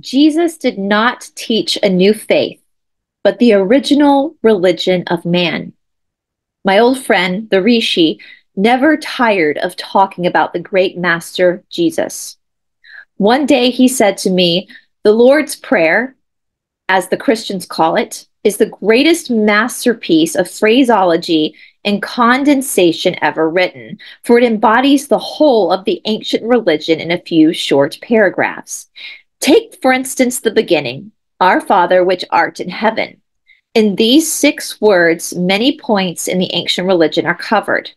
Jesus did not teach a new faith, but the original religion of man. My old friend, the Rishi, never tired of talking about the great master Jesus. One day he said to me, The Lord's Prayer, as the Christians call it, is the greatest masterpiece of phraseology and condensation ever written, for it embodies the whole of the ancient religion in a few short paragraphs. Take, for instance, the beginning Our Father, which art in heaven. In these six words, many points in the ancient religion are covered.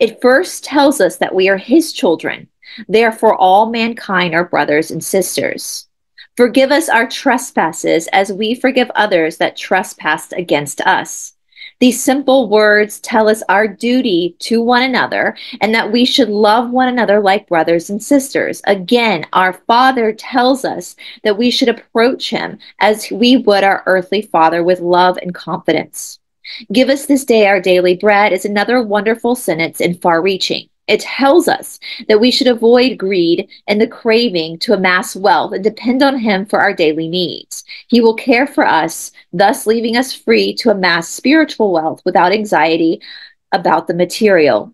It first tells us that we are His children, therefore, all mankind are brothers and sisters. Forgive us our trespasses as we forgive others that trespass against us. These simple words tell us our duty to one another and that we should love one another like brothers and sisters. Again, our Father tells us that we should approach Him as we would our earthly Father with love and confidence. Give us this day our daily bread is another wonderful sentence and far reaching. It tells us that we should avoid greed and the craving to amass wealth and depend on Him for our daily needs. He will care for us, thus leaving us free to amass spiritual wealth without anxiety about the material.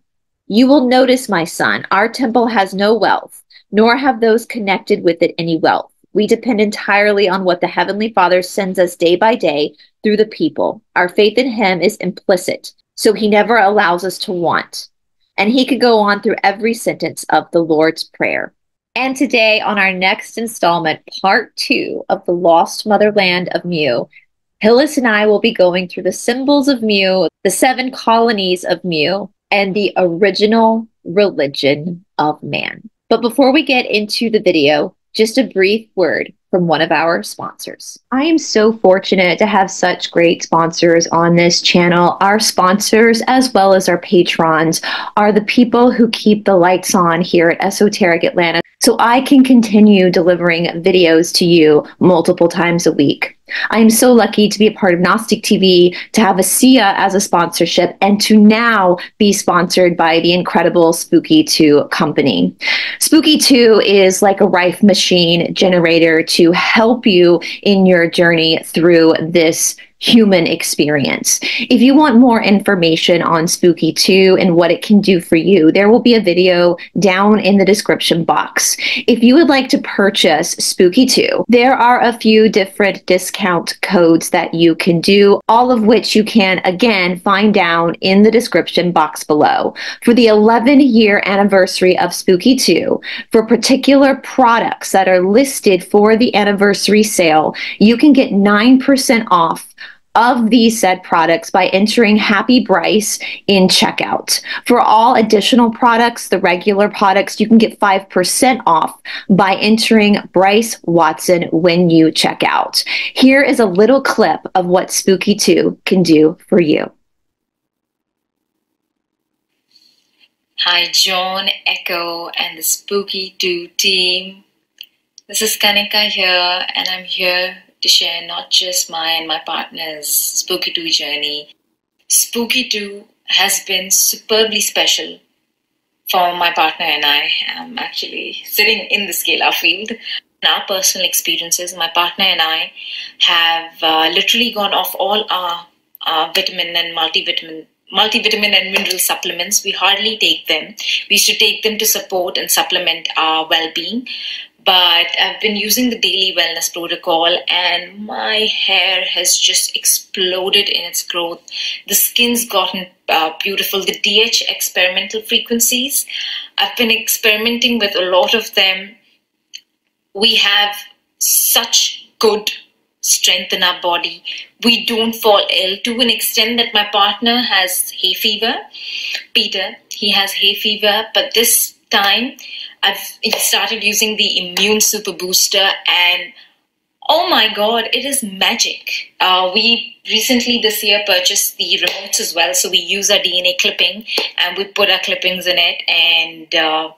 You will notice, my son, our temple has no wealth, nor have those connected with it any wealth. We depend entirely on what the Heavenly Father sends us day by day through the people. Our faith in Him is implicit, so He never allows us to want. And he could go on through every sentence of the Lord's Prayer. And today, on our next installment, part two of the Lost Motherland of Mu, Hillis and I will be going through the symbols of Mu, the seven colonies of Mu, and the original religion of man. But before we get into the video, just a brief word from one of our sponsors. I am so fortunate to have such great sponsors on this channel. Our sponsors, as well as our patrons, are the people who keep the lights on here at Esoteric Atlanta so I can continue delivering videos to you multiple times a week. I am so lucky to be a part of Gnostic TV, to have ASEA as a sponsorship, and to now be sponsored by the incredible Spooky 2 company. Spooky 2 is like a rife machine generator to help you in your journey through this human experience. If you want more information on Spooky 2 and what it can do for you, there will be a video down in the description box. If you would like to purchase Spooky 2, there are a few different discount codes that you can do, all of which you can again find down in the description box below. For the 11 year anniversary of Spooky 2, for particular products that are listed for the anniversary sale, you can get 9% off of these said products by entering Happy Brice in checkout. For all additional products, the regular products, you can get 5% off by entering Brice Watson when you check out. Here is a little clip of what Spooky 2 can do for you. Hi, John, Echo, and the Spooky 2 team. This is Kanika here, and I'm here to share not just my and my partner's Spooky 2 journey. Spooky 2 has been superbly special for my partner and I. I'm actually sitting in the scalar field. Our personal experiences, my partner and I have uh, literally gone off all our, our vitamin and multivitamin multivitamin and mineral supplements. We hardly take them. We used to take them to support and supplement our well being but I've been using the daily wellness protocol and my hair has just exploded in its growth. The skin's gotten uh, beautiful. The DH experimental frequencies, I've been experimenting with a lot of them. We have such good strength in our body. We don't fall ill to an extent that my partner has hay fever. Peter, he has hay fever, but this time I've started using the immune super booster and oh my god it is magic. Uh, we recently this year purchased the remotes as well so we use our dna clipping and we put our clippings in it and uh,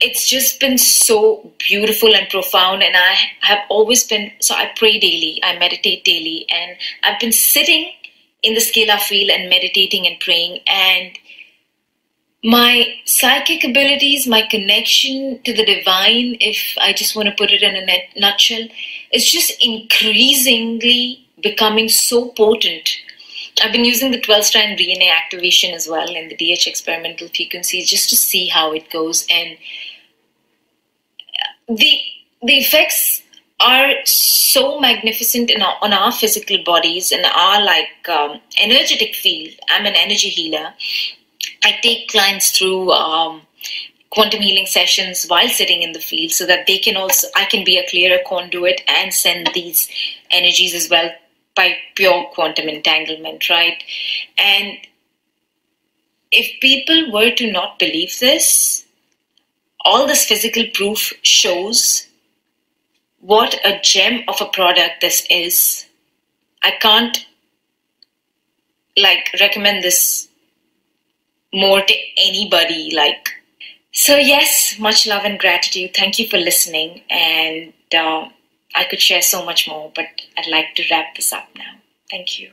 it's just been so beautiful and profound and i have always been so i pray daily i meditate daily and i've been sitting in the scalar field and meditating and praying and my psychic abilities, my connection to the divine, if I just want to put it in a net, nutshell, is just increasingly becoming so potent. I've been using the 12 strand DNA activation as well in the DH experimental frequencies just to see how it goes. And the, the effects are so magnificent in our, on our physical bodies and our like um, energetic field. I'm an energy healer I take clients through um, quantum healing sessions while sitting in the field so that they can also, I can be a clearer conduit and send these energies as well by pure quantum entanglement, right? And if people were to not believe this, all this physical proof shows what a gem of a product this is. I can't like recommend this more to anybody like so yes much love and gratitude. Thank you for listening and uh, i could share so much more but i'd like to wrap this up now. Thank you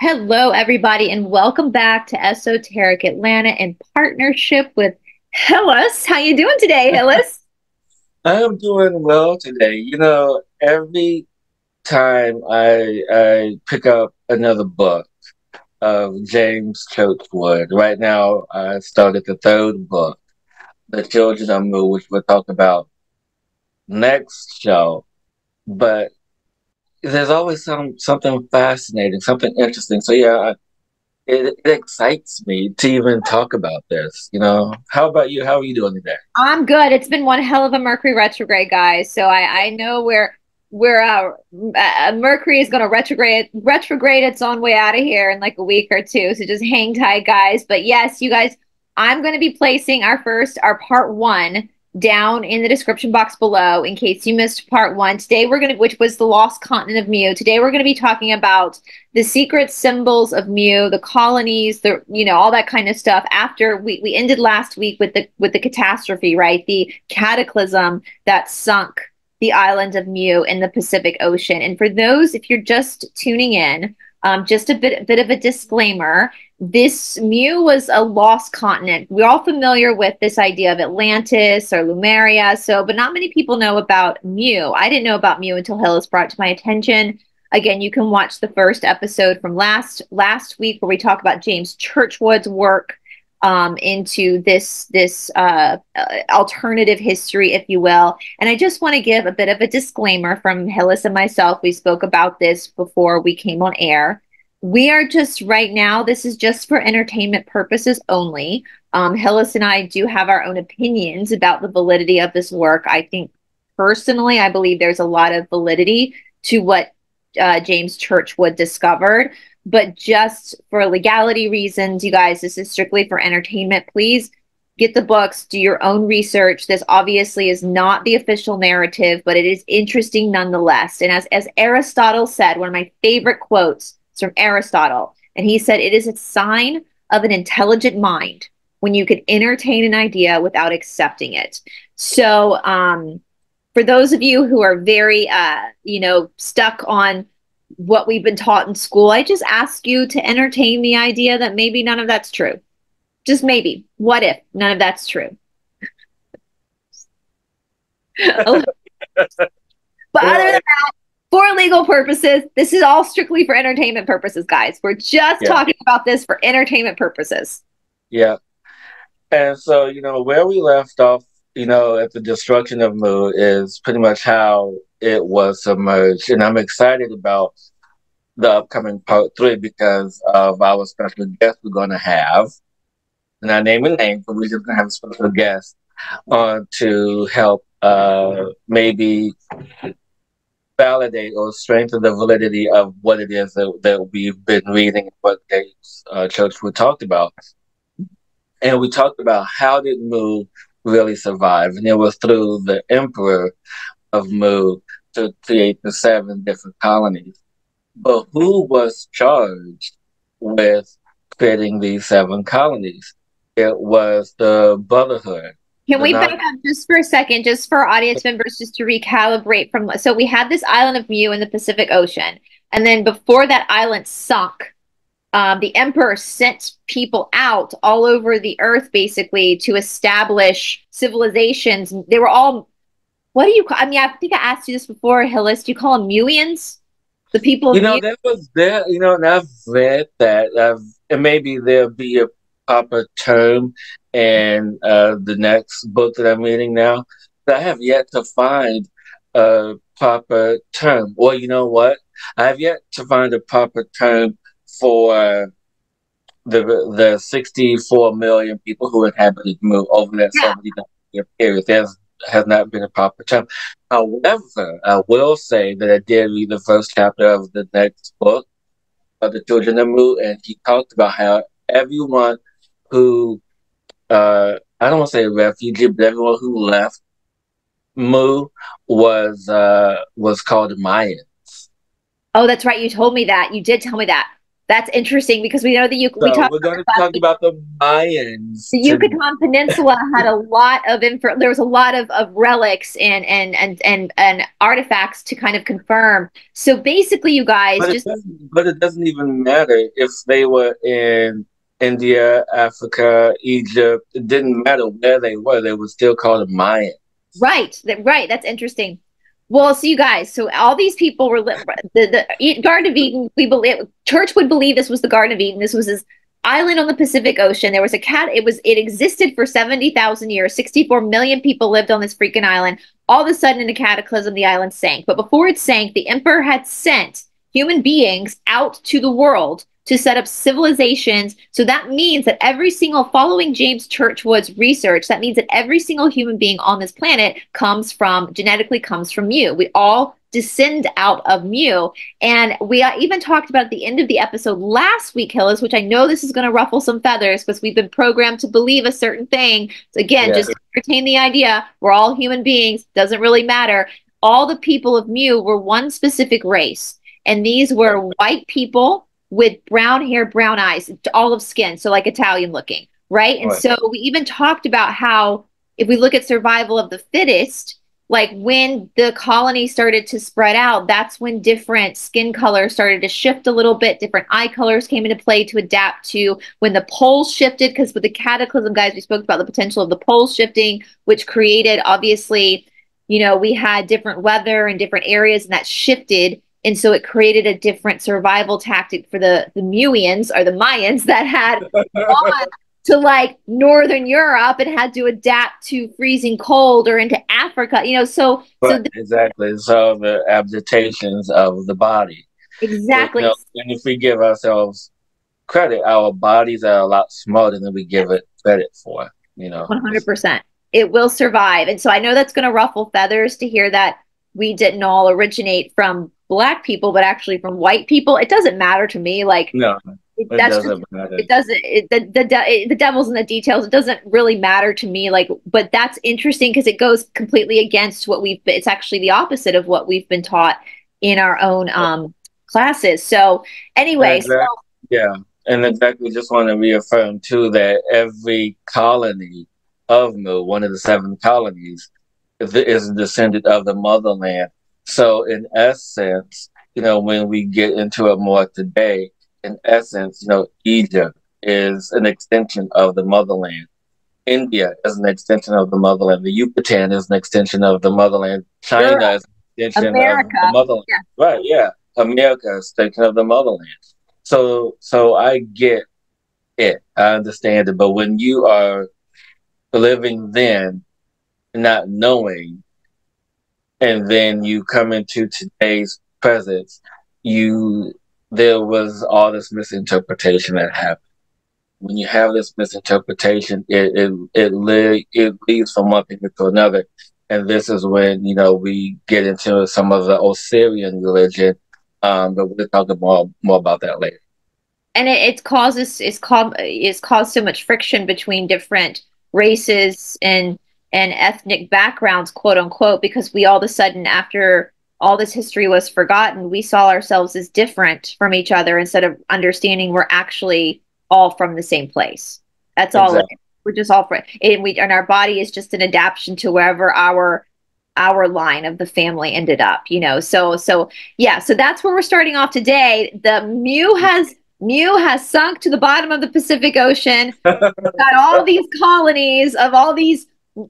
Hello, everybody, and welcome back to Esoteric Atlanta in partnership with Hillis. How you doing today, Hillis? I'm doing well today. You know, every time I I pick up another book of James Churchward, right now I started the third book, The Children of Mu, which we'll talk about next show. But there's always some something fascinating, something interesting. So yeah, it, it excites me to even talk about this. You know, how about you? How are you doing today? I'm good. It's been one hell of a Mercury retrograde, guys. So I I know where where uh, uh, Mercury is going to retrograde retrograde its own way out of here in like a week or two. So just hang tight, guys. But yes, you guys, I'm going to be placing our first our part one down in the description box below in case you missed part one. Today we're going to, which was the lost continent of Mu. Today we're going to be talking about the secret symbols of Mu, the colonies, the, you know, all that kind of stuff after we, we ended last week with the, with the catastrophe, right? The cataclysm that sunk the island of Mu in the Pacific Ocean. And for those, if you're just tuning in, um, just a bit, bit of a disclaimer. This Mu was a lost continent. We're all familiar with this idea of Atlantis or Lemuria. So, but not many people know about Mu. I didn't know about Mu until Hill Hillis brought to my attention. Again, you can watch the first episode from last last week where we talk about James Churchward's work um, into this this uh, uh, alternative history, if you will. And I just want to give a bit of a disclaimer from Hillis and myself. We spoke about this before we came on air. We are just right now. This is just for entertainment purposes only. Um, Hillis and I do have our own opinions about the validity of this work. I think personally, I believe there's a lot of validity to what uh, James Churchward discovered. But just for legality reasons, you guys, this is strictly for entertainment. Please get the books, do your own research. This obviously is not the official narrative, but it is interesting nonetheless. And as, as Aristotle said, one of my favorite quotes is from Aristotle, and he said, It is a sign of an intelligent mind when you can entertain an idea without accepting it. So, um, for those of you who are very, uh, you know, stuck on what we've been taught in school, I just ask you to entertain the idea that maybe none of that's true. Just maybe. What if none of that's true? but other than that, for legal purposes, this is all strictly for entertainment purposes, guys. We're just yeah. talking about this for entertainment purposes. Yeah. And so, you know, where we left off, you know, at the destruction of Mu is pretty much how it was submerged. And I'm excited about the upcoming part three because of our special guest we're going to have. And I name a name, but we're just going to have a special guest on to help uh, maybe validate or strengthen the validity of what it is that, that we've been reading, what James uh, we talked about. and we talked about how did Mu really survive, and it was through the emperor of Mu to create the seven different colonies. But who was charged with creating these seven colonies? It was the Brotherhood. Can we back up just for a second, just for audience members, just to recalibrate from? So we had this island of Mu in the Pacific Ocean, and then before that island sunk, um, the emperor sent people out all over the earth basically to establish civilizations. They were all, what do you call? I mean, I think I asked you this before, Hillis. Do you call them Muians? The people. You know, that was there. You know, and I've read that. I've, and maybe there'll be a proper term in uh, the next book that I'm reading now. But I have yet to find a proper term. Well, you know what? I have yet to find a proper term for the the 64 million people who inhabited Mu over that yeah. 70 year period. There has not been a proper term. However, I will say that I did read the first chapter of the next book of the Children of Mu, and he talked about how everyone who uh, I don't want to say refugee, but everyone who left Mu was uh, was called Mayans. Oh, that's right. You told me that. You did tell me that. That's interesting because we know that you. So we talk we're going to talk about the Mayans. The Yucatan Peninsula had a lot of info. There was a lot of, of relics and, and and and and artifacts to kind of confirm. So basically, you guys but just. It but it doesn't even matter if they were in India, Africa, Egypt. It didn't matter where they were; they were still called a Mayan. Right. Right. That's interesting. Well, so you guys, so all these people were the, the Garden of Eden. We believe Churchward believe this was the Garden of Eden. This was this island on the Pacific Ocean. There was a cat. It was it existed for seventy thousand years. Sixty-four million people lived on this freaking island. All of a sudden, in a cataclysm, the island sank. But before it sank, the emperor had sent human beings out to the world to set up civilizations. So that means that every single, following James Churchward's research, that means that every single human being on this planet comes from, genetically comes from Mu. We all descend out of Mu. And we uh, even talked about at the end of the episode last week, Hillis, which I know this is going to ruffle some feathers because we've been programmed to believe a certain thing. So again, yeah. just entertain the idea we're all human beings, doesn't really matter. All the people of Mu were one specific race. And these were white people with brown hair, brown eyes, olive skin, so like Italian looking, right? And right. so we even talked about how if we look at survival of the fittest, like when the colony started to spread out, that's when different skin colors started to shift a little bit. Different eye colors came into play to adapt to when the poles shifted. Because with the cataclysm, guys, we spoke about the potential of the poles shifting, which created obviously, you know, we had different weather in different areas and that shifted and so it created a different survival tactic for the the Muians or the Mayans that had gone to like northern Europe and had to adapt to freezing cold or into Africa. You know, so, exactly. So the adaptations of the body. Exactly. You know, and if we give ourselves credit, our bodies are a lot smarter than we give it credit for. You know, one hundred percent. It will survive, and so I know that's going to ruffle feathers to hear that we didn't all originate from black people, but actually from white people. It doesn't matter to me. Like no, it, that's doesn't just, matter. It doesn't. It, the the de- the devil's in the details. It doesn't really matter to me. Like, but that's interesting because it goes completely against what we've. Been, it's actually the opposite of what we've been taught in our own um classes. So anyway, exactly. so, yeah, and exactly. Just want to reaffirm too that every colony of Mu, one of the seven colonies, is a descendant of the motherland so in essence, you know, when we get into it more today, in essence, you know, Egypt is an extension of the motherland. India is an extension of the motherland. The Yucatan is an extension of the motherland. China is an extension America. of the motherland. Yeah. Right, yeah. America is an extension of the motherland. So so I get it. I understand it. But when you are living then, not knowing and then you come into today's presence, you there was all this misinterpretation that happened. When you have this misinterpretation, it it it, li- it leads from one thing to another, and this is when you know we get into some of the Osirian religion. Um, but we'll talk more more about that later. and it, it causes it's called it's caused so much friction between different races and and ethnic backgrounds, quote unquote, because we all of a sudden after all this history was forgotten, we saw ourselves as different from each other instead of understanding we're actually all from the same place. That's all. Exactly. We're just all from, and we and our body is just an adaptation to wherever our our line of the family ended up. You know, so so yeah, so that's where we're starting off today. The Mu has Mu has sunk to the bottom of the Pacific Ocean. got all these colonies of all these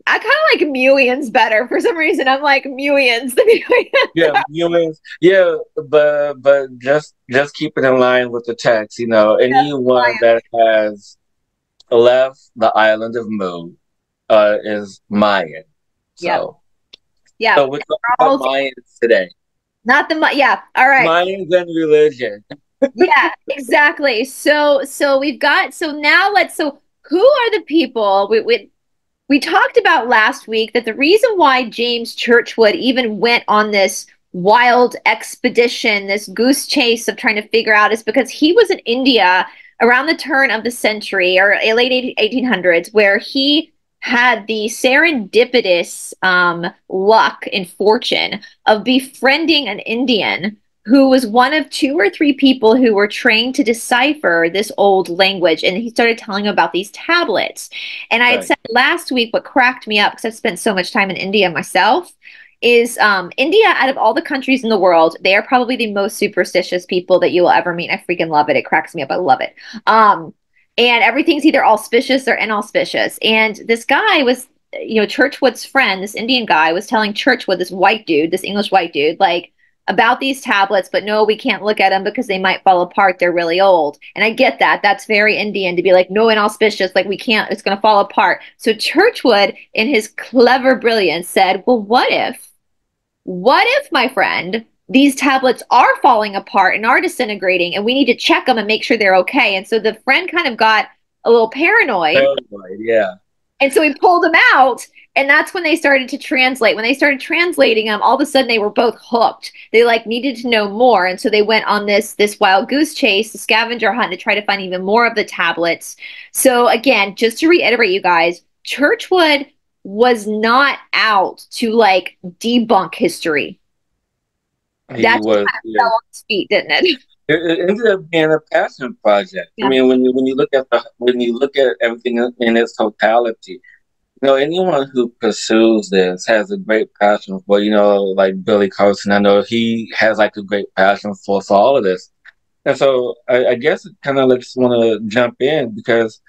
I kind of like Muians better for some reason. I'm like Muians. yeah, Muians. Yeah, but but just just keep it in line with the text. You know, anyone that has left the island of Mu uh, is Mayan. So, yeah. So we're talking about Mayans today. Not the yeah. All right. Mayans and religion. yeah, exactly. So so we've got so now let's so who are the people we, we we talked about last week that the reason why James Churchward even went on this wild expedition, this goose chase of trying to figure out is because he was in India around the turn of the century or late 1800s, where he had the serendipitous um, luck and fortune of befriending an Indian who was one of two or three people who were trained to decipher this old language. And he started telling about these tablets. And I had said last week what cracked me up because I've spent so much time in India myself is um, India, out of all the countries in the world, they are probably the most superstitious people that you will ever meet. I freaking love it. It cracks me up. I love it. Um, and everything's either auspicious or inauspicious. And this guy was, you know, Churchward's friend, this Indian guy, was telling Churchward, this white dude, this English white dude, like, about these tablets, but no, we can't look at them because they might fall apart. They're really old. And I get that. That's very Indian to be like, no, inauspicious. Like, we can't, it's going to fall apart. So Churchward, in his clever brilliance, said, well, what if, what if, my friend, these tablets are falling apart and are disintegrating and we need to check them and make sure they're okay? And so the friend kind of got a little paranoid. Paranoid, yeah. And so he pulled them out and that's when they started to translate when they started translating them all of a sudden they were both hooked they like needed to know more and so they went on this this wild goose chase the scavenger hunt to try to find even more of the tablets so again just to reiterate you guys Churchward was not out to like debunk history he that's was, kind of yeah. fell on his feet didn't it it, ended up being a passion project. Yeah. I mean, when you when you look at the when you look at everything in its totality, you know, anyone who pursues this has a great passion for, you know, like Billy Carson. I know he has like a great passion for, for all of this. And so I, I guess it kind of like just want to jump in because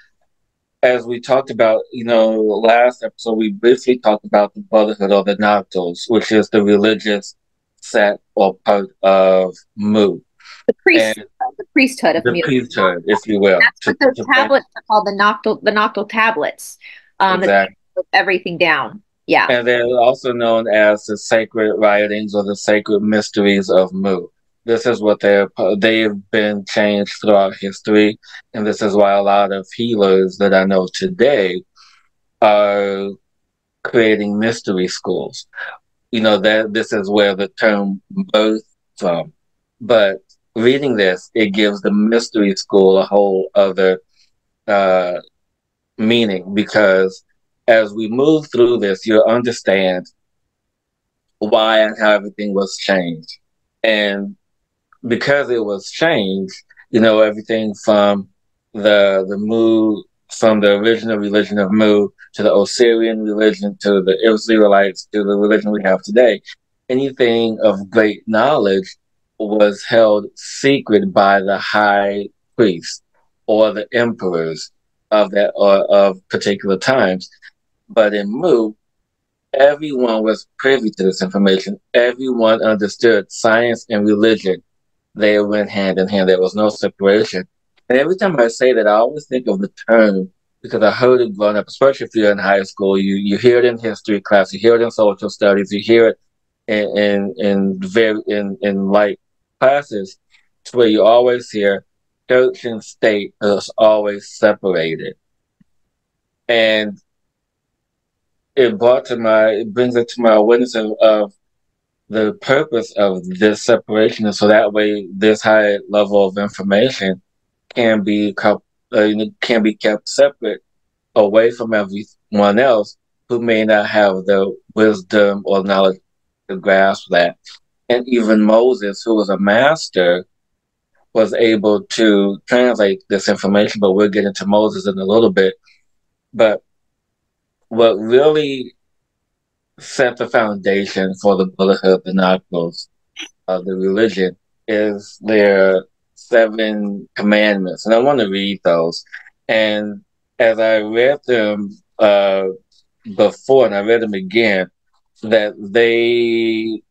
as we talked about, you know, last episode, we briefly talked about the Brotherhood of the Naacals, which is the religious set or part of Mu. The priesthood, the priesthood of the Mu. priesthood, if you will. That's what those tablets are called, the Naacal, the Naacal tablets. Um, exactly everything down. Yeah. And they're also known as the sacred writings or the sacred mysteries of Mu. This is what they're they've been changed throughout history, and this is why a lot of healers that I know today are creating mystery schools. You know that this is where the term birth from. But reading this, it gives the mystery school a whole other uh, meaning because as we move through this, you'll understand why and how everything was changed. And because it was changed, you know, everything from the the Mu from the original religion of Mu to the Osirian religion to the Israelites to the religion we have today, anything of great knowledge was held secret by the high priest or the emperors of that or of particular times. But in Mu, everyone was privy to this information. Everyone understood science and religion. They went hand in hand. There was no separation. And every time I say that, I always think of the term because I heard it growing up, especially if you're in high school. You you hear it in history class, you hear it in social studies, you hear it in in in very in in like classes, where you always hear church and state is always separated. And it brought to my it brings it to my awareness of, of the purpose of this separation and so that way this high level of information can be kept, uh, can be kept separate away from everyone else who may not have the wisdom or knowledge to grasp that. And even Moses, who was a master, was able to translate this information, but we'll get into Moses in a little bit. But what really set the foundation for the Brotherhood Binoculars of the religion is their seven commandments. And I want to read those. And as I read them uh, before and I read them again, that they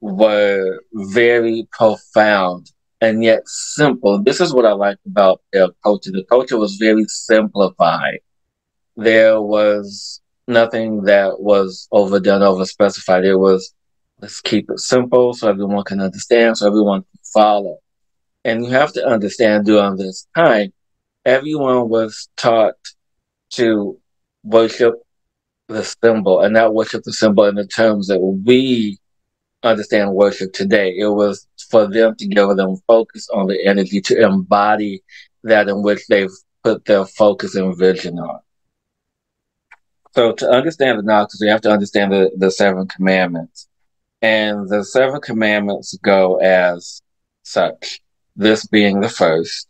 were very profound and yet simple. This is what I like about their culture. The culture was very simplified. There was nothing that was overdone, over specified. It was let's keep it simple so everyone can understand, so everyone can follow. And you have to understand during this time, everyone was taught to worship the symbol and not worship the symbol in the terms that we understand worship today. It was for them to give them focus on the energy to embody that in which they've put their focus and vision on. So to understand the Gnostics, we have to understand the, the seven commandments. And the seven commandments go as such. This being the first.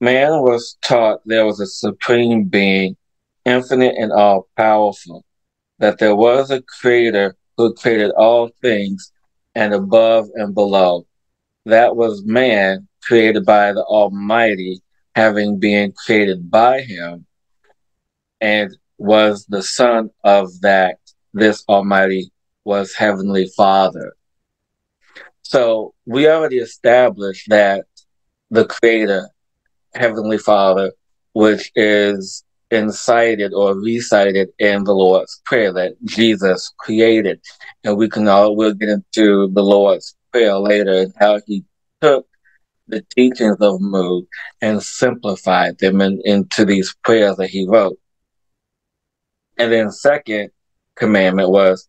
Man was taught there was a supreme being, infinite and all powerful, that there was a creator who created all things and above and below. That was man created by the Almighty, having been created by him, and was the son of that this Almighty was Heavenly Father. So we already established that the Creator, Heavenly Father, which is incited or recited in the Lord's Prayer that Jesus created. And we can all, we'll get into the Lord's Prayer later and how he took the teachings of Mu and simplified them in, into these prayers that he wrote. And then second commandment was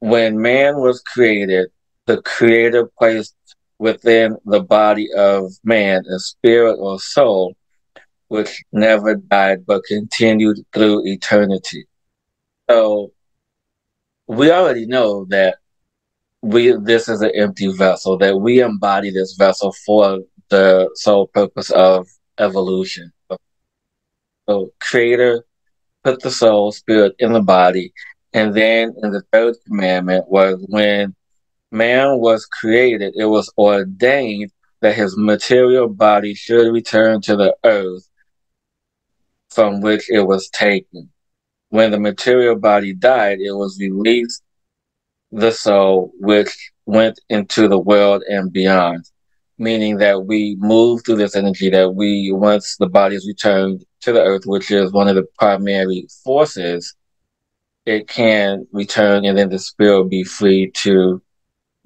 when man was created, the creator placed within the body of man a spirit or soul which never died but continued through eternity. So we already know that we this is an empty vessel, that we embody this vessel for the sole purpose of evolution. So creator put the soul spirit in the body. And then in the third commandment was when man was created, it was ordained that his material body should return to the earth from which it was taken. When the material body died, it was released the soul, which went into the world and beyond, meaning that we move through this energy that we, once the body is returned to the earth, which is one of the primary forces, it can return and then the spirit will be free to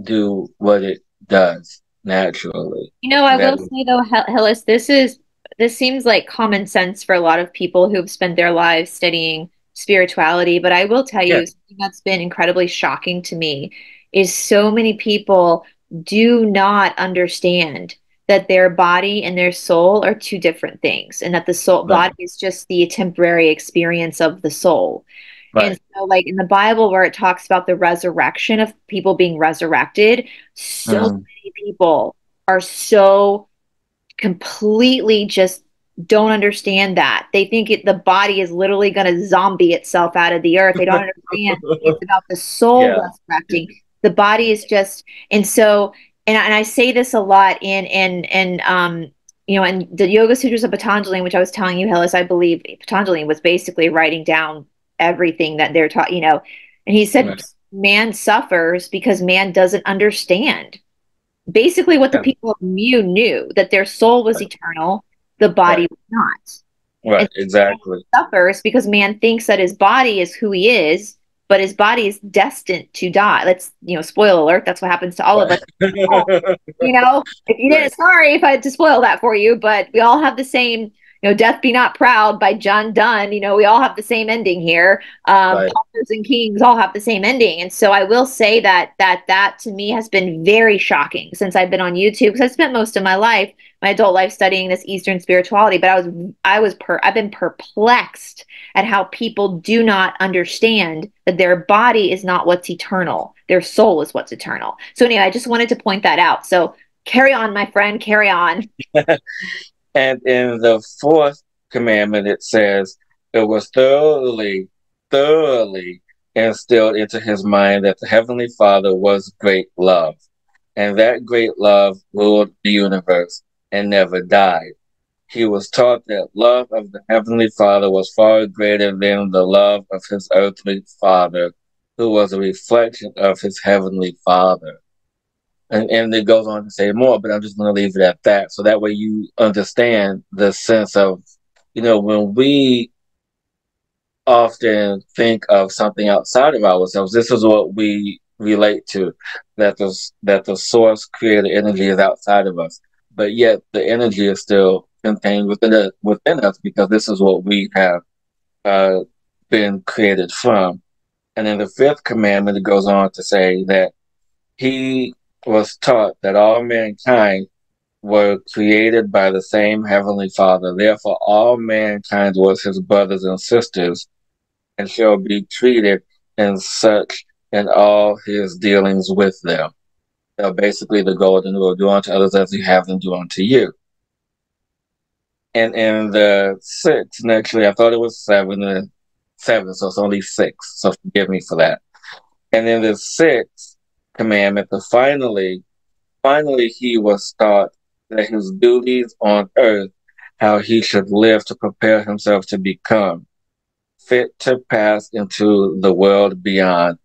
do what it does naturally. You know, I will say though, Hillis, this is this seems like common sense for a lot of people who've spent their lives studying spirituality. But I will tell you, yeah. something that's been incredibly shocking to me is so many people do not understand that their body and their soul are two different things and that the soul right. body is just the temporary experience of the soul right. and so like in the bible where it talks about the resurrection of people being resurrected so mm. many people are so completely just don't understand that. They think it, the body is literally going to zombie itself out of the earth. They don't understand it's about the soul yeah. resurrecting. The body is just, and so, and, and I say this a lot in, in, in, um, you know, and the Yoga Sutras of Patanjali, which I was telling you, Hillis, I believe Patanjali was basically writing down everything that they're taught, you know, and he said, right. man suffers because man doesn't understand basically what the people of Mu knew that their soul was eternal, the body right. was not. Right, and exactly. Suffers because man thinks that his body is who he is, but his body is destined to die. Let's, you know, spoil alert. That's what happens to all of us. you know, if you didn't, sorry if I had to spoil that for you, but we all have the same, you know, Death Be Not Proud by John Donne, you know, we all have the same ending here. Um, right. and Kings all have the same ending. And so I will say that that that to me has been very shocking since I've been on YouTube because I spent most of my life, my adult life studying this Eastern spirituality, but I was I was per I've been perplexed at how people do not understand that their body is not what's eternal. Their soul is what's eternal. So anyway, I just wanted to point that out. So carry on, my friend, carry on. and in the fourth commandment, it says, it was thoroughly, thoroughly instilled into his mind that the Heavenly Father was great love. And that great love ruled the universe and never died. He was taught that love of the Heavenly Father was far greater than the love of his earthly father, who was a reflection of his Heavenly Father and, and it goes on to say more, but I'm just going to leave it at that. So that way you understand the sense of, you know, when we often think of something outside of ourselves, this is what we relate to, that the, that the source created energy is outside of us, but yet the energy is still contained within, it, within us because this is what we have uh, been created from. And in the fifth commandment, it goes on to say that he was taught that all mankind were created by the same Heavenly Father. Therefore, all mankind was his brothers and sisters and shall be treated in such in all his dealings with them. So basically, the golden rule do unto others as you have them do unto you. And in the sixth, actually, I thought it was seven, uh, seven, so it's only six. So forgive me for that. And in the sixth, commandment, but finally, finally he was taught that his duties on earth, how he should live to prepare himself to become fit to pass into the world beyond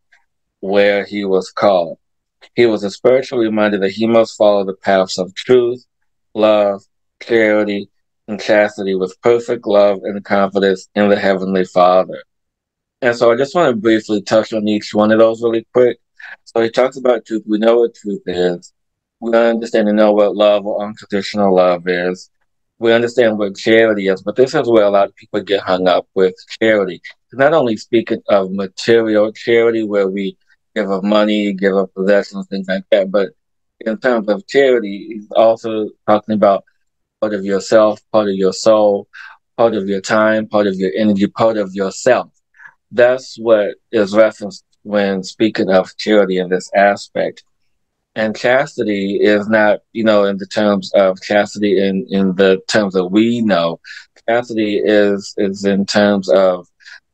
where he was called. He was a spiritual reminder that he must follow the paths of truth, love, charity, and chastity with perfect love and confidence in the Heavenly Father. And so I just want to briefly touch on each one of those really quick. So he talks about truth. We know what truth is. We understand and know what love or unconditional love is. We understand what charity is, but this is where a lot of people get hung up with charity. Not only speaking of material charity, where we give up money, give up possessions, things like that, but in terms of charity, he's also talking about part of yourself, part of your soul, part of your time, part of your energy, part of yourself. That's what is referenced when speaking of charity in this aspect. And chastity is not, you know, in the terms of chastity in, in the terms that we know. Chastity is is in terms of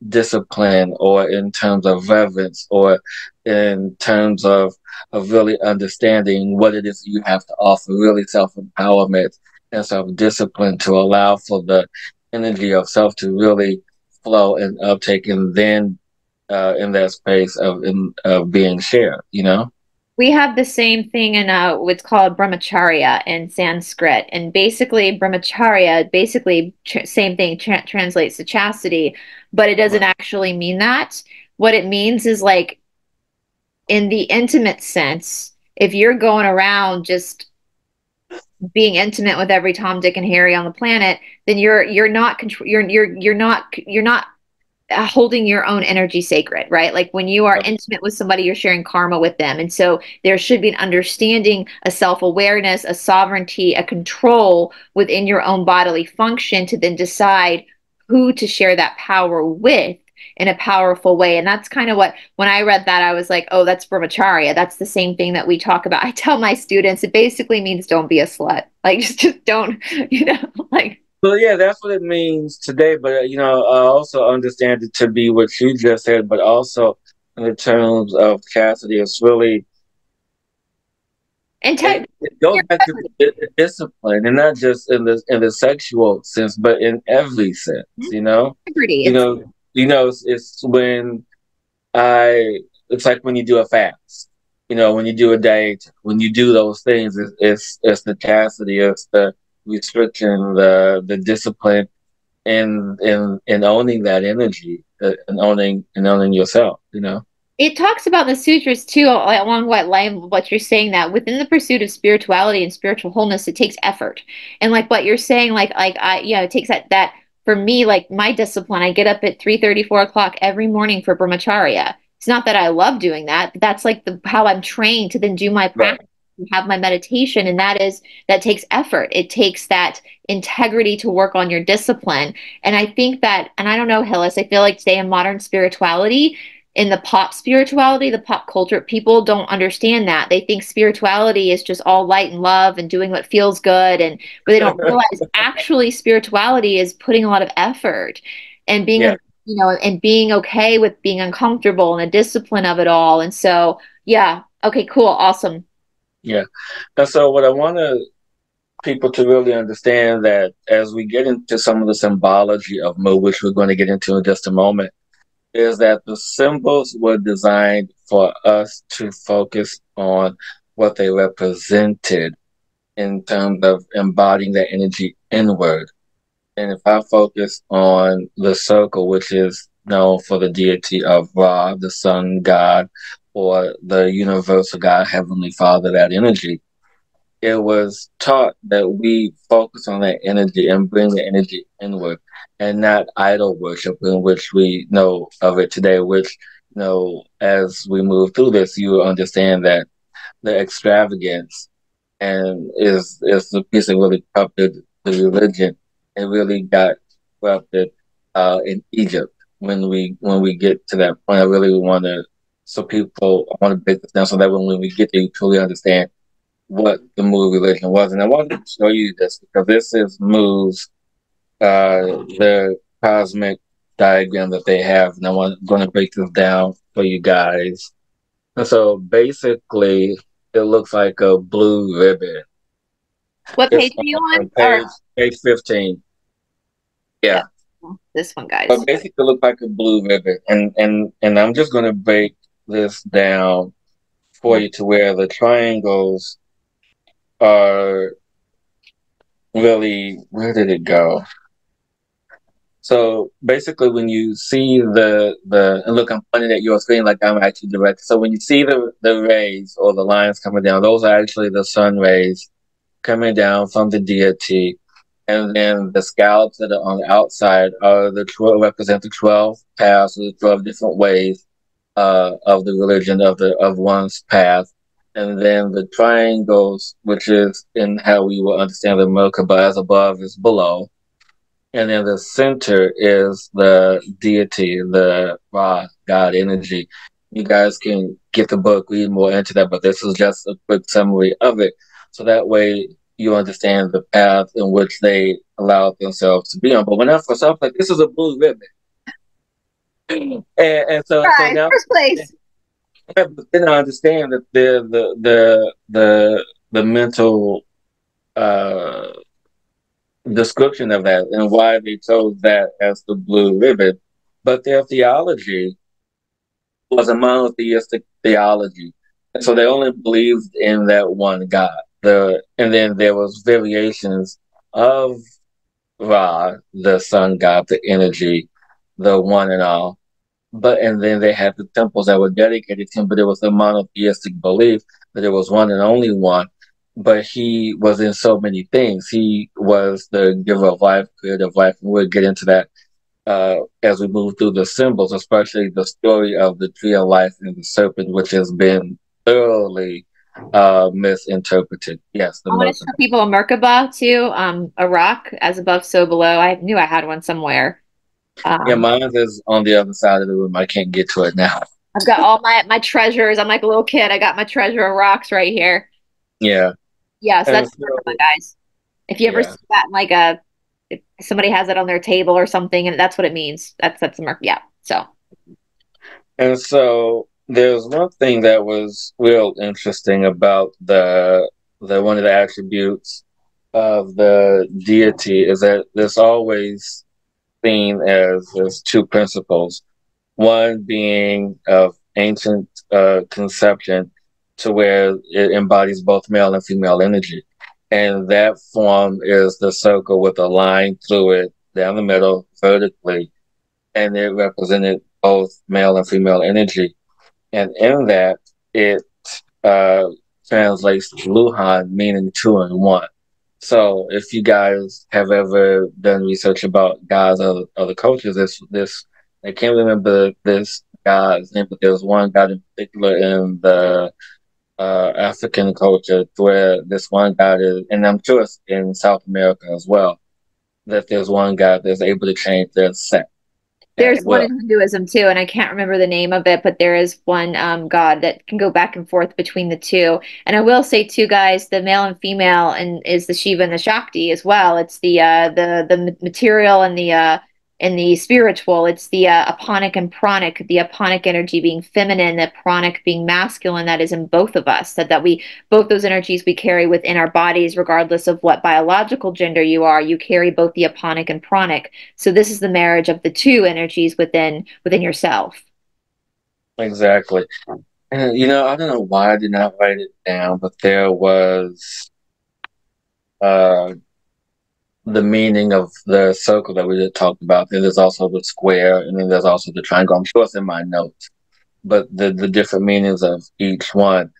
discipline or in terms of reverence or in terms of of really understanding what it is you have to offer, really self empowerment and self discipline to allow for the energy of self to really flow and uptake and then uh, in that space of in, of being shared. You know, we have the same thing in uh, what's called brahmacharya in Sanskrit, and basically brahmacharya, basically tr- same thing tra- translates to chastity, but it doesn't actually mean that. What it means is like in the intimate sense, if you're going around just being intimate with every Tom, Dick, and Harry on the planet, then you're you're not control you're you're you're not you're not uh, holding your own energy sacred, right? Like when you are okay. intimate with somebody, you're sharing karma with them. And so there should be an understanding, a self awareness, a sovereignty, a control within your own bodily function to then decide who to share that power with in a powerful way. And that's kind of what, when I read that, I was like, oh, that's brahmacharya. That's the same thing that we talk about. I tell my students, it basically means don't be a slut. Like, just, just don't, you know, like, well, yeah, that's what it means today. But uh, you know, I also understand it to be what you just said, but also in the terms of chastity, it's really and te- it goes back to discipline, and not just in the in the sexual sense, but in every sense. Mm-hmm. You know, Integrity. you know, you know, it's, it's when I. It's like when you do a fast. You know, when you do a diet, when you do those things, it's it's, it's the chastity, it's the restriction, the the discipline, and in in owning that energy uh, and owning and owning yourself. You know. it talks about the sutras too, along what line what you're saying that within the pursuit of spirituality and spiritual wholeness, it takes effort. And like what you're saying, like like I you know, it takes that that for me, like my discipline, I get up at 3 30, 4 o'clock every morning for brahmacharya. It's not that I love doing that, but that's like the how I'm trained to then do my practice right. and have my meditation. And that is that takes effort. It takes that integrity to work on your discipline. And I think that, and I don't know, Hillis, I feel like today in modern spirituality, in the pop spirituality, the pop culture, people don't understand that. They think spirituality is just all light and love and doing what feels good and but they don't realize actually spirituality is putting a lot of effort and being yeah. you know and being okay with being uncomfortable and the discipline of it all. And so, yeah, okay, cool, awesome. Yeah. And so what I want to people to really understand that as we get into some of the symbology of Mu, which we're going to get into in just a moment, is that the symbols were designed for us to focus on what they represented in terms of embodying that energy inward. And if I focus on the circle, which is known for the deity of Ra, the sun god, or the universal God, Heavenly Father, that energy, it was taught that we focus on that energy and bring the energy inward and not idol worship in which we know of it today, which, you know, as we move through this, you understand that the extravagance and is is the piece that really corrupted the religion. It really got corrupted uh, in Egypt when we when we get to that point. I really want to so people I want to break this down so that when, when we get there, you truly understand what the Mu religion was. And I wanted to show you this because this is Mu's uh, the cosmic diagram that they have, and I'm going to break this down for you guys. And so basically, it looks like a blue ribbon. What page are you on? Page, page 15. Yeah. yeah. This one, guys. But basically, it looks like a blue ribbon, and and and I'm just going to break this down for you to where the triangles are really where did it go? So basically, when you see the the and look, I'm pointing at your screen like I'm actually directing. So when you see the the rays or the lines coming down, those are actually the sun rays coming down from the deity, and then the scallops that are on the outside are the twelve represent the twelve paths the twelve different ways uh, of the religion of the of one's path and then the triangles, which is in how we will understand the Merkaba as above is below. And then the center is the deity, the Ra, God energy. You guys can get the book, read more into that, but this is just a quick summary of it. So that way you understand the path in which they allow themselves to be on. But when I first saw like, this is a blue ribbon. and, and so, right, so now, first place but then I understand that the the the the the mental uh, description of that and why they chose that as the blue ribbon. But their theology was a monotheistic theology. And so they only believed in that one God. The and then there was variations of Ra, the sun god, the energy, the one and all but and then they had the temples that were dedicated to him, but it was a monotheistic belief that there was one and only one. But he was in so many things. He was the giver of life, creator of life, and we'll get into that uh, as we move through the symbols, especially the story of the tree of life and the serpent, which has been thoroughly uh, misinterpreted. Yes, the I want to show people a Merkaba too, um, a rock as above, so below. I knew I had one somewhere. Um, yeah, mine is on the other side of the room. I can't get to it now. I've got all my my treasures. I'm like a little kid. I got my treasure of rocks right here. Yeah. Yeah, so and that's so, guys. If you ever yeah. see that in like a if somebody has it on their table or something, and that's what it means. That's that's the mark. Yeah. So. And so there's one thing that was real interesting about the the one of the attributes of the deity is that there's always seen as, as two principles. One being of ancient uh, conception to where it embodies both male and female energy. And that form is the circle with a line through it down the middle vertically. And it represented both male and female energy. And in that, it uh, translates to Luhan, meaning two and one. So if you guys have ever done research about gods of other cultures, this this I can't remember this god's name, but there's one god in particular in the uh, African culture where this one god is, and I'm sure it's in South America as well, that there's one god that's able to change their sex. There's one in Hinduism too, and I can't remember the name of it, but there is one um, god that can go back and forth between the two. And I will say too, guys, the male and female, and is the Shiva and the Shakti as well. It's the uh, the the material and the uh, in the spiritual, it's the uh, aponic and pranic, the aponic energy being feminine, the pranic being masculine. That is in both of us. That that we both those energies we carry within our bodies, regardless of what biological gender you are. You carry both the aponic and pranic. So this is the marriage of the two energies within within yourself. Exactly. And you know, I don't know why I did not write it down, but there was uh the meaning of the circle that we just talked about. Then there's also the square, and then there's also the triangle. I'm sure it's in my notes, but the the different meanings of each one.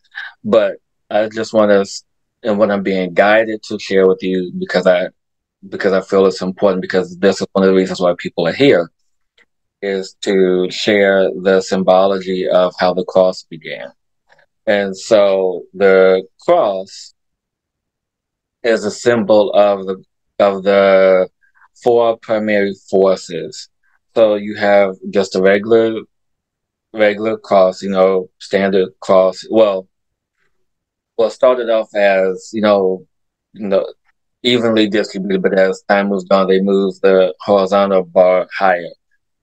But I just want to, and what I'm being guided to share with you because I because I feel it's important because this is one of the reasons why people are here is to share the symbology of how the cross began. And so the cross is a symbol of the of the four primary forces. So you have just a regular regular cross, you know, standard cross. Well, well, started off as you know, you know, evenly distributed, but as time moves on, they move the horizontal bar higher.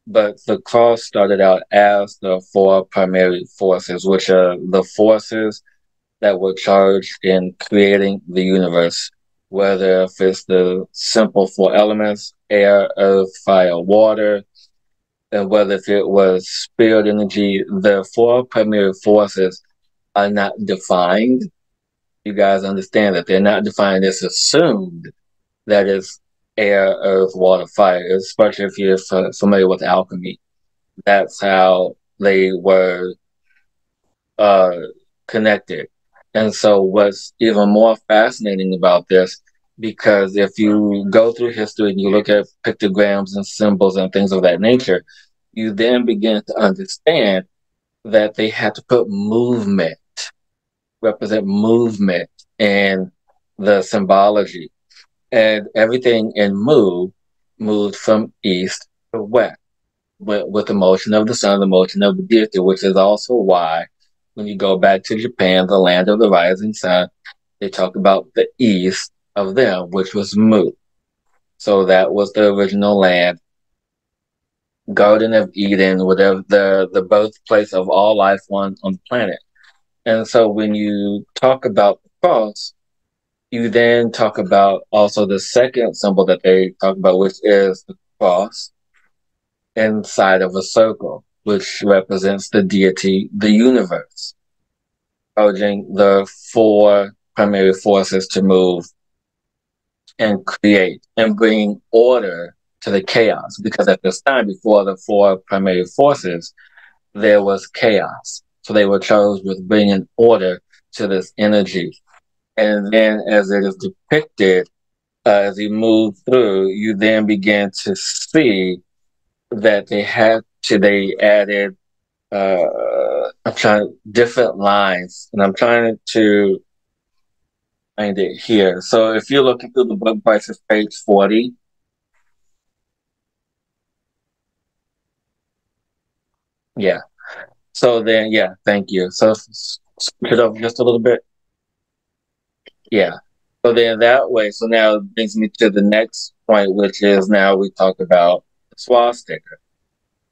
But the cross started out as the four primary forces, which are the forces that were charged in creating the universe whether if it's the simple four elements, air, earth, fire, water, and whether if it was spirit energy, the four primary forces are not defined. You guys understand that they're not defined. It's assumed that it's air, earth, water, fire, especially if you're familiar with alchemy. That's how they were uh, connected. And so, what's even more fascinating about this, because if you go through history and you look at pictograms and symbols and things of that nature, you then begin to understand that they had to put movement, represent movement in the symbology. And everything in Mu moved from east to west with, with the motion of the sun, the motion of the deity, which is also why when you go back to Japan, the land of the rising sun, they talk about the east of them, which was Mu. So that was the original land. Garden of Eden, whatever the, the birthplace of all life on, on the planet. And so when you talk about the cross, you then talk about also the second symbol that they talk about, which is the cross inside of a circle which represents the deity, the universe, urging the four primary forces to move and create and bring order to the chaos. Because at this time, before the four primary forces, there was chaos. So they were charged with bringing order to this energy. And then as it is depicted, uh, as you move through, you then begin to see that they had to, they added, uh, I'm trying different lines and I'm trying to find it here. So if you're looking through the book prices, page 40, yeah. So then, yeah, thank you. So switch it up just a little bit. Yeah. So then that way, so now it brings me to the next point, which is now we talk about swastika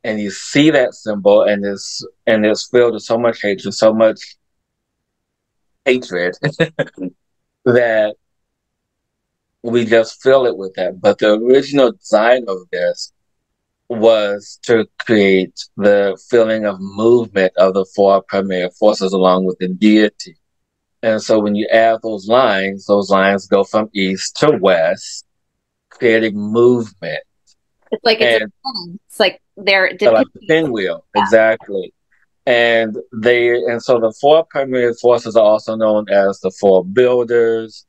and you see that symbol and it's and it's filled with so much hatred, so much hatred that we just fill it with that. But the original design of this was to create the feeling of movement of the four primary forces along with the deity. And so when you add those lines, those lines go from east to west, creating movement. It's like it's, and, it's like they're like the pinwheel, exactly. And they and so the four primary forces are also known as the four builders,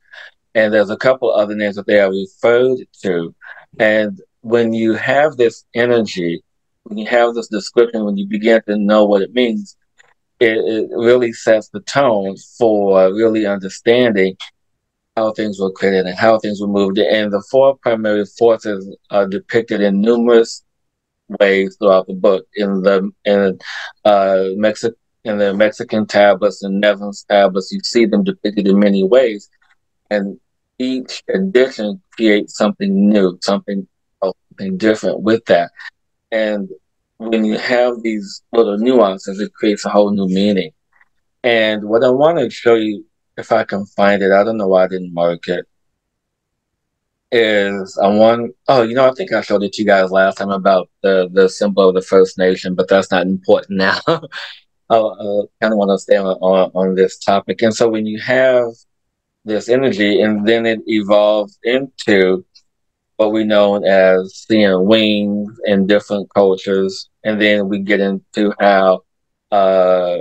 and there's a couple other names that they are referred to. And when you have this energy, when you have this description, when you begin to know what it means, it, it really sets the tone for really understanding how things were created and how things were moved. And the four primary forces are depicted in numerous ways throughout the book. In the in uh, Mexico, in the Mexican tablets and Niven's tablets, you see them depicted in many ways, and each edition creates something new, something something different with that. And when you have these little nuances, it creates a whole new meaning. And what I want to show you, if I can find it, I don't know why I didn't mark it, is I want, oh, you know, I think I showed it to you guys last time about the, the symbol of the First Nation, but that's not important now. I, kind of want to stay on, on, on this topic. And so when you have this energy and then it evolves into what we know as seeing wings in different cultures. And then we get into how uh,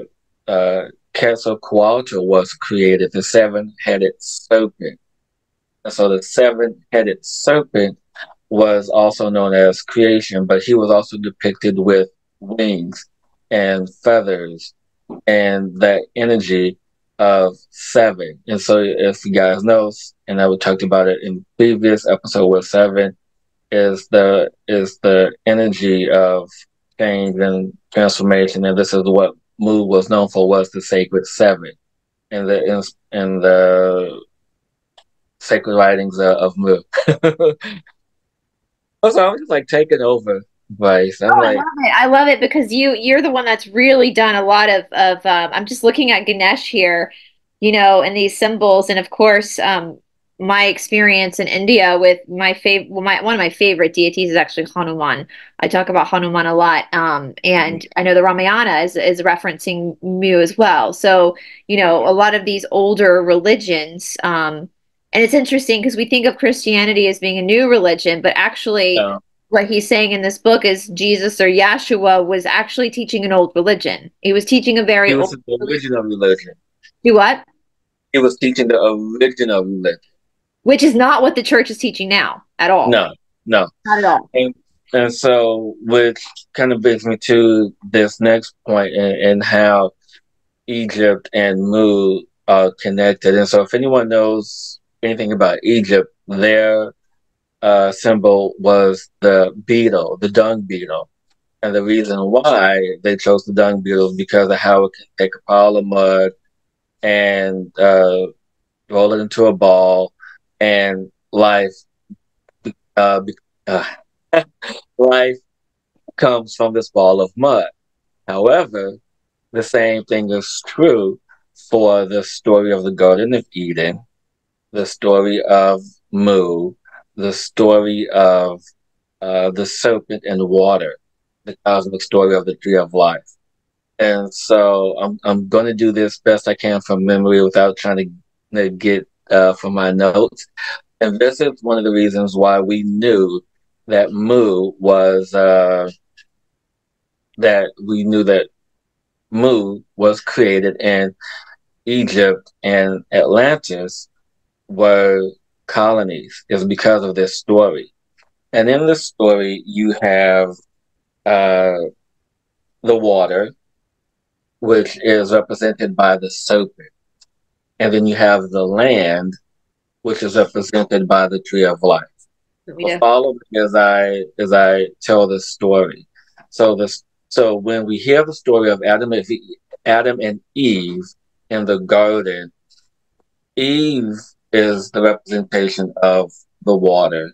uh, Quetzalcoatl was created, the seven headed serpent. And so the seven headed serpent was also known as creation, but he was also depicted with wings and feathers and that energy of seven. And so if you guys know, and I talked about it in previous episode where seven is the is the energy of change and transformation, and this is what Mu was known for was the sacred seven, and the in the sacred writings of, of Mu. so I'm just like taking over Brice. I'm oh, like, I love it. I love it because you you're the one that's really done a lot of of. Um, I'm just looking at Ganesh here, you know, and these symbols, and of course, um, my experience in India with my favorite, well, my one of my favorite deities is actually Hanuman. I talk about Hanuman a lot, um, and I know the Ramayana is is referencing Mu as well. So you know, a lot of these older religions. Um, and it's interesting because we think of Christianity as being a new religion, but actually, what he's saying in this book is Jesus or Yeshua was actually teaching an old religion. He was teaching a very old the original religion. Do what? He was teaching the original religion. Which is not what the church is teaching now at all. No, no. Not at all. And, and so, which kind of brings me to this next point and, and how Egypt and Mu are connected. And so, if anyone knows anything about Egypt, their uh, symbol was the beetle, the dung beetle. And the reason why they chose the dung beetle is because of how it can take a pile of mud and uh, roll it into a ball, and life, uh, uh, life comes from this ball of mud. However, the same thing is true for the story of the Garden of Eden, the story of Mu, the story of uh, the serpent and water, the cosmic story of the tree of life. And so I'm I'm going to do this best I can from memory without trying to get uh, from my notes. And this is one of the reasons why we knew that Mu was uh, that we knew that Mu was created in Egypt and Atlantis were colonies is because of this story. And in this story, you have uh, the water, which is represented by the serpent. And then you have the land, which is represented by the tree of life. Follow me as I as I tell this story. So this so when we hear the story of Adam and Adam and Eve in the garden, Eve is the representation of the water.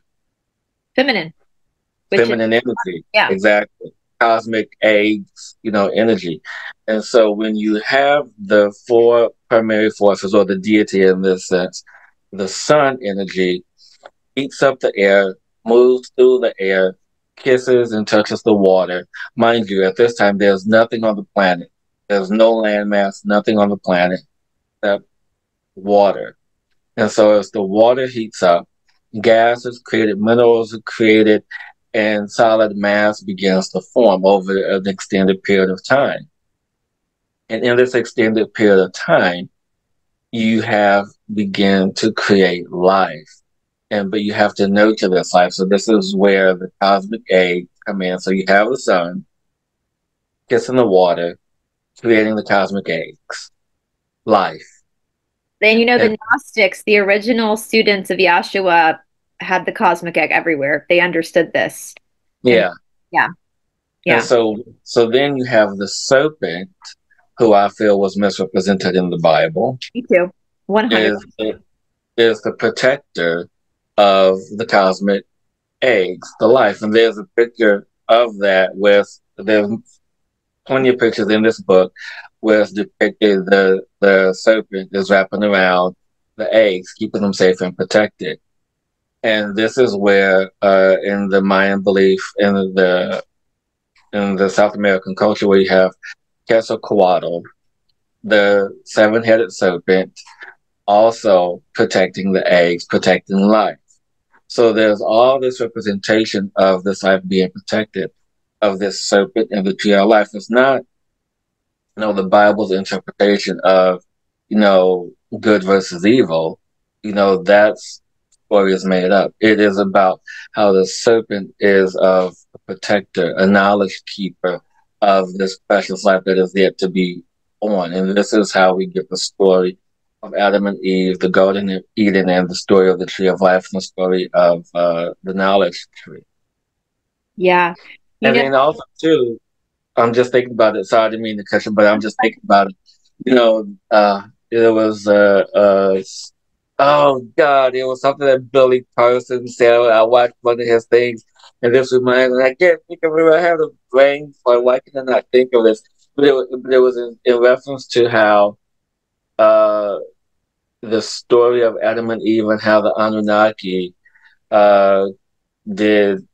Feminine. Feminine is, energy. Yeah. Exactly. Cosmic eggs, you know, energy. And so when you have the four primary forces or the deity in this sense, the sun energy heats up the air, moves through the air, kisses and touches the water. Mind you, at this time, there's nothing on the planet. There's no landmass, nothing on the planet except water. And so as the water heats up, gas is created, minerals are created, and solid mass begins to form over an extended period of time. And in this extended period of time, you have begun to create life. And but you have to nurture this life. So this is where the cosmic egg come in. So you have the sun kissing the water, creating the cosmic eggs, life. Then you know the Gnostics, the original students of Yahshua, had the cosmic egg everywhere. They understood this. Yeah. And, yeah. Yeah. And so so then you have the serpent, who I feel was misrepresented in the Bible. Me too. One hundred is the protector of the cosmic eggs, the life. And there's a picture of that with there's plenty of pictures in this book it's depicted the the serpent is wrapping around the eggs, keeping them safe and protected. And this is where, uh, in the Mayan belief, in the in the South American culture, you have Quetzalcoatl, the seven-headed serpent, also protecting the eggs, protecting life. So there's all this representation of this life being protected, of this serpent and the tree of life. It's not, you know, the Bible's interpretation of, you know, good versus evil. You know, that's story is made up. It is about how the serpent is of a protector, a knowledge keeper of this precious life that is yet to be born. And this is how we get the story of Adam and Eve, the Garden of Eden, and the story of the Tree of Life, and the story of uh, the knowledge tree. Yeah. You and know- then also, too, I'm just thinking about it. Sorry, I didn't mean to cut but I'm just thinking about it. You know, uh, there was a, a Oh God, it was something that Billy Carson said. I watched one of his things, and this reminded me. I can't think of it. I have a brain for why can I not think of this? But it, but it was in, in reference to how uh, the story of Adam and Eve and how the Anunnaki uh, did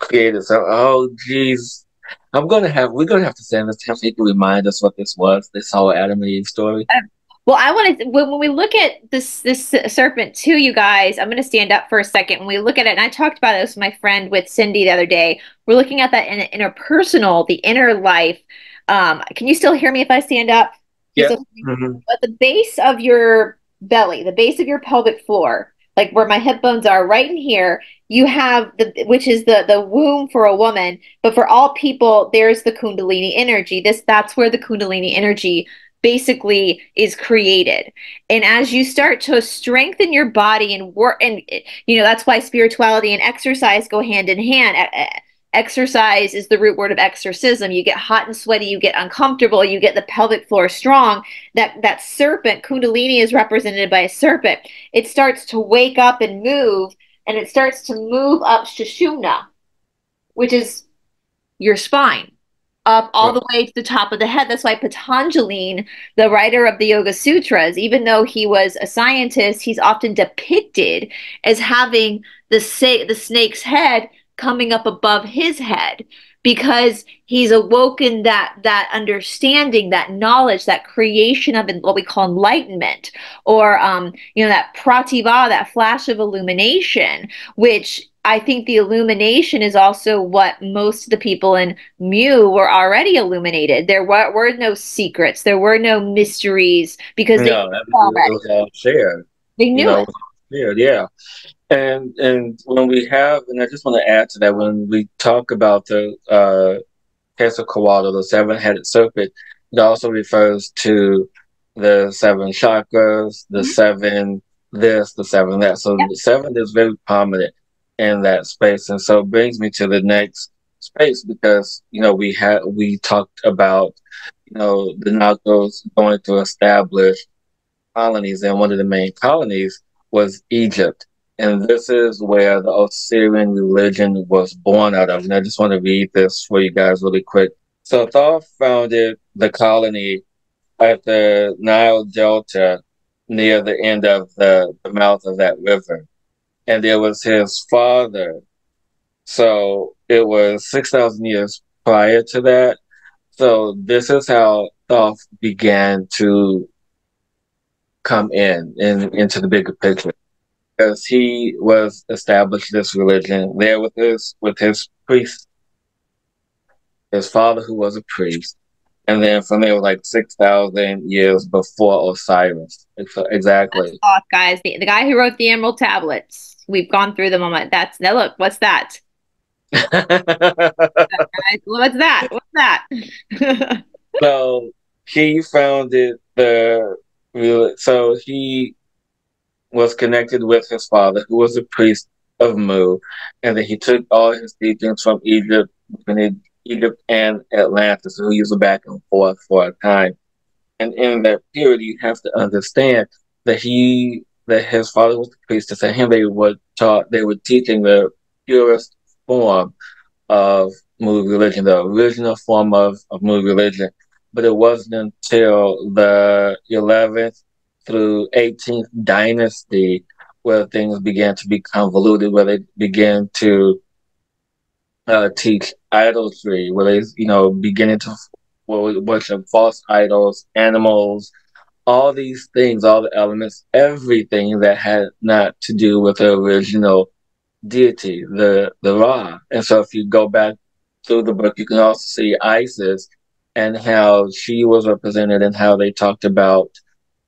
create it. So, oh, geez, I'm gonna have we're gonna have to send this to so remind us what this was. This whole Adam and Eve story. Well, I want to when, when we look at this this serpent too, you guys. I'm going to stand up for a second. When we look at it, and I talked about this with my friend with Cindy the other day. We're looking at that in interpersonal, the inner life. Um, can you still hear me if I stand up? Yeah. mm-hmm. At the base of your belly, the base of your pelvic floor, like where my hip bones are, right in here, you have the which is the the womb for a woman. But for all people, there's the Kundalini energy. This that's where the Kundalini energy basically is created. And as you start to strengthen your body and work, and you know, that's why spirituality and exercise go hand in hand. Exercise is the root word of exorcism. You get hot and sweaty, you get uncomfortable, you get the pelvic floor strong. That that serpent, Kundalini is represented by a serpent. It starts to wake up and move, and it starts to move up Sushumna, which is your spine up all the way to the top of the head. That's why Patanjali, the writer of the Yoga Sutras, even though he was a scientist, he's often depicted as having the sa- the snake's head coming up above his head because he's awoken that that understanding that knowledge that creation of what we call enlightenment or um, you know that prativa that flash of illumination which I think the illumination is also what most of the people in Mu were already illuminated. There were, were no secrets, there were no mysteries because they no, it was all shared. They knew you know, it. Shared, yeah. And and when we have, and I just want to add to that, when we talk about the uh, Quetzalcoatl, the seven-headed serpent, it also refers to the seven chakras, the mm-hmm. seven this, the seven that. So yep. the seven is very prominent in that space. And so it brings me to the next space because, you know, we had, we talked about, you know, the Nagos going to establish colonies and one of the main colonies was Egypt. And this is where the Osirian religion was born out of. And I just want to read this for you guys really quick. So Thoth founded the colony at the Nile Delta near the end of the, the mouth of that river and it was his father. So it was 6,000 years prior to that. So this is how Thoth began to come in, in into the bigger picture. Because he was established this religion there with his with his priest, his father who was a priest, and then from there was like six thousand years before Osiris. Exactly. Off, guys. The, the, guy who wrote the Emerald Tablets. We've gone through them. I'm that's now. Look, what's that? what's that? What's that? so he founded the. So he was connected with his father, who was a priest of Mu, and that he took all his teachings from Egypt, Egypt and Atlantis, who used back and forth for a time. And in that period, you have to understand that he, that his father was the priest, and him they were taught, they were teaching the purest form of Mu religion, the original form of, of Mu religion. But it wasn't until the 11th through 18th dynasty where things began to be convoluted, where they began to uh, teach idolatry, where they, you know, beginning to worship false idols, animals, all these things, all the elements, everything that had not to do with the original deity, the the Ra. And so, if you go back through the book, you can also see Isis and how she was represented and how they talked about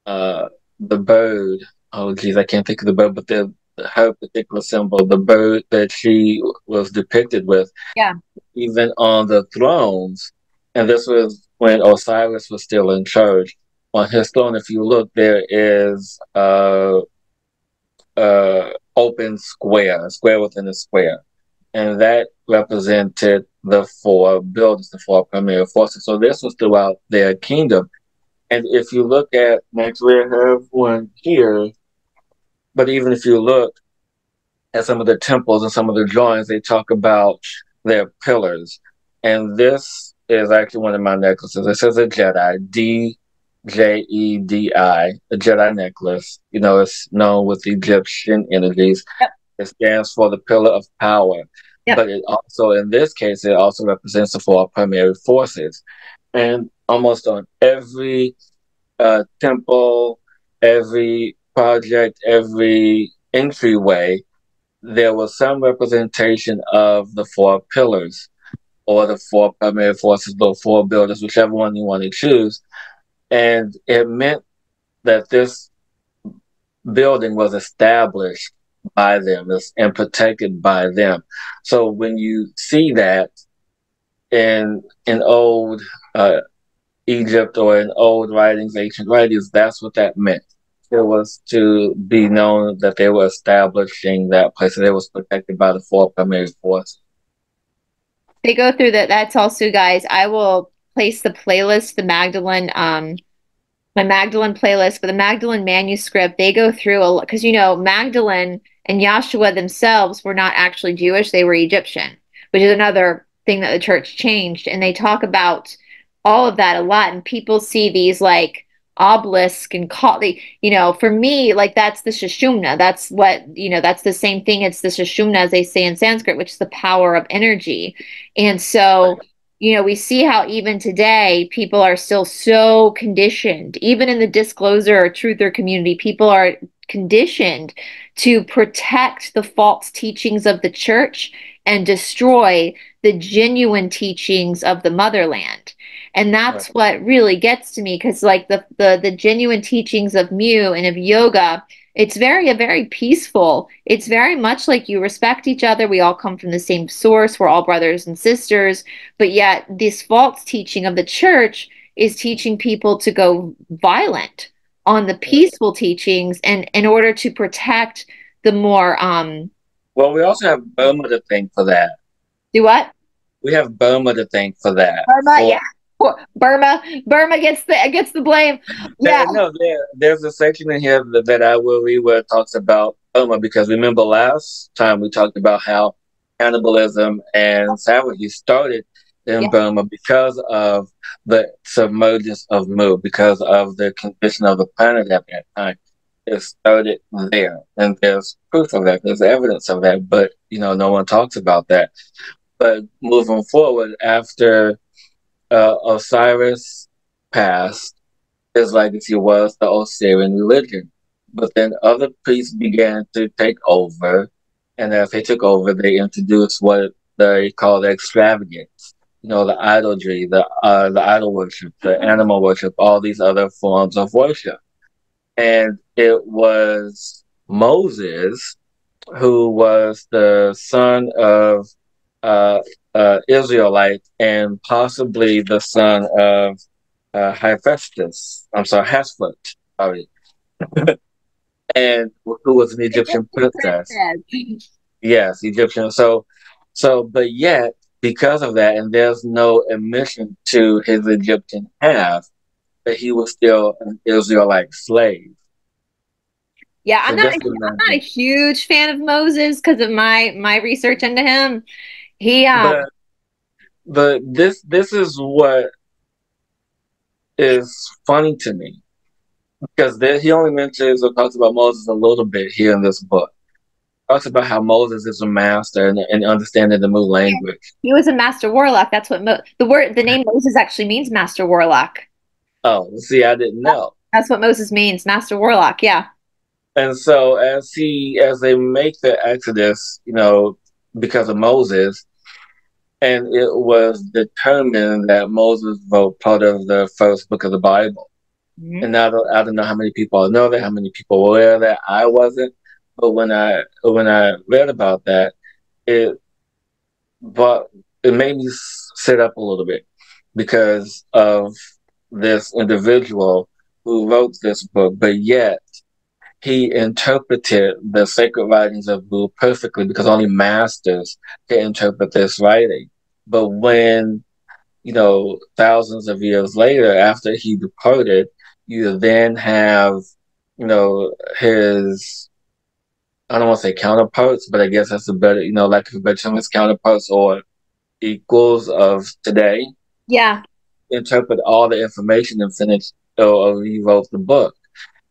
uh, the bird. Oh, geez, I can't think of the bird, but the her particular symbol, the bird that she was depicted with. Yeah. Even on the thrones, and this was when Osiris was still in charge. On his throne, if you look, there is a, a open square, a square within a square, and that represented the four buildings, the four primary forces. So this was throughout their kingdom. And if you look at next, we have one here but even if you look at some of the temples and some of the drawings, they talk about their pillars. And this is actually one of my necklaces. It says a Jedi, D J E D I, a Jedi necklace. You know, it's known with Egyptian energies. Yep. It stands for the pillar of power. Yep. But it also, in this case, it also represents the four primary forces. And almost on every uh, temple, every project, every entryway, there was some representation of the four pillars or the four primary forces, the four builders, whichever one you want to choose. And it meant that this building was established by them and protected by them. So when you see that in in old uh, Egypt or in old writings, ancient writings, that's what that meant it was to be known that they were establishing that place and it was protected by the four primary forces. They go through that. That's also, guys. I will place the playlist, the Magdalene, um, my Magdalene playlist, but the Magdalene manuscript. They go through a lot because you know Magdalene and Yahshua themselves were not actually Jewish; they were Egyptian, which is another thing that the church changed. And they talk about all of that a lot, and people see these like obelisk and call the you know for me like that's the Sushumna that's what you know that's the same thing it's the Sushumna as they say in Sanskrit which is the power of energy. And so you know we see how even today people are still so conditioned even in the disclosure or truther community people are conditioned to protect the false teachings of the church and destroy the genuine teachings of the motherland and that's right. what really gets to me because like the, the the genuine teachings of mu and of yoga it's very a very peaceful it's very much like you respect each other we all come from the same source we're all brothers and sisters but yet this false teaching of the church is teaching people to go violent on the peaceful teachings and in order to protect the more um well we also have burma to thank for that. Do what? We have burma to thank for that. Burma for, yeah Burma, Burma gets the gets the blame. Yeah, no, there, there's a section in here that, that I will read where it talks about Burma because remember last time we talked about how cannibalism and savagery started in yeah. Burma because of the submergence of Mu, because of the condition of the planet at that time. It started there, and there's proof of that. There's evidence of that, but you know, no one talks about that. But moving forward, after uh, Osiris passed, his legacy was the Osirian religion. But then other priests began to take over, and as they took over, they introduced what they called extravagance. you know, the idolatry, the uh, the idol worship, the animal worship, all these other forms of worship. And it was Moses who was the son of uh, uh, Israelite and possibly the son of uh, Hephaestus. I'm sorry, Hesplet. Sorry. and who was an Egyptian princess. Yes, Egyptian. So, so, but yet, because of that, and there's no admission to his Egyptian half, that he was still an Israelite slave. Yeah, I'm not. I'm not a huge fan of Moses because of my my research into him. He, um, but, but this this is what is funny to me because there, he only mentions or talks about Moses a little bit here in this book. Talks about how Moses is a master and, and understanding the new language. He was a master warlock. That's what Mo- the word, the name Moses actually means, master warlock. Oh, see, I didn't know. That's what Moses means, master warlock. Yeah. And so as he as they make the Exodus, you know, because of Moses, and it was determined that Moses wrote part of the first book of the Bible. Mm-hmm. And I don't, I don't know how many people know that, how many people were aware that. I wasn't, but when I when I read about that, it but it made me sit up a little bit because of this individual who wrote this book, but yet he interpreted the sacred writings of Buddha perfectly because only masters can interpret this writing. But when, you know, thousands of years later, after he departed, you then have, you know, his, I don't want to say counterparts, but I guess that's a better, you know, like a better his counterparts or equals of today. Yeah. Interpret all the information and finish or rewrote the book.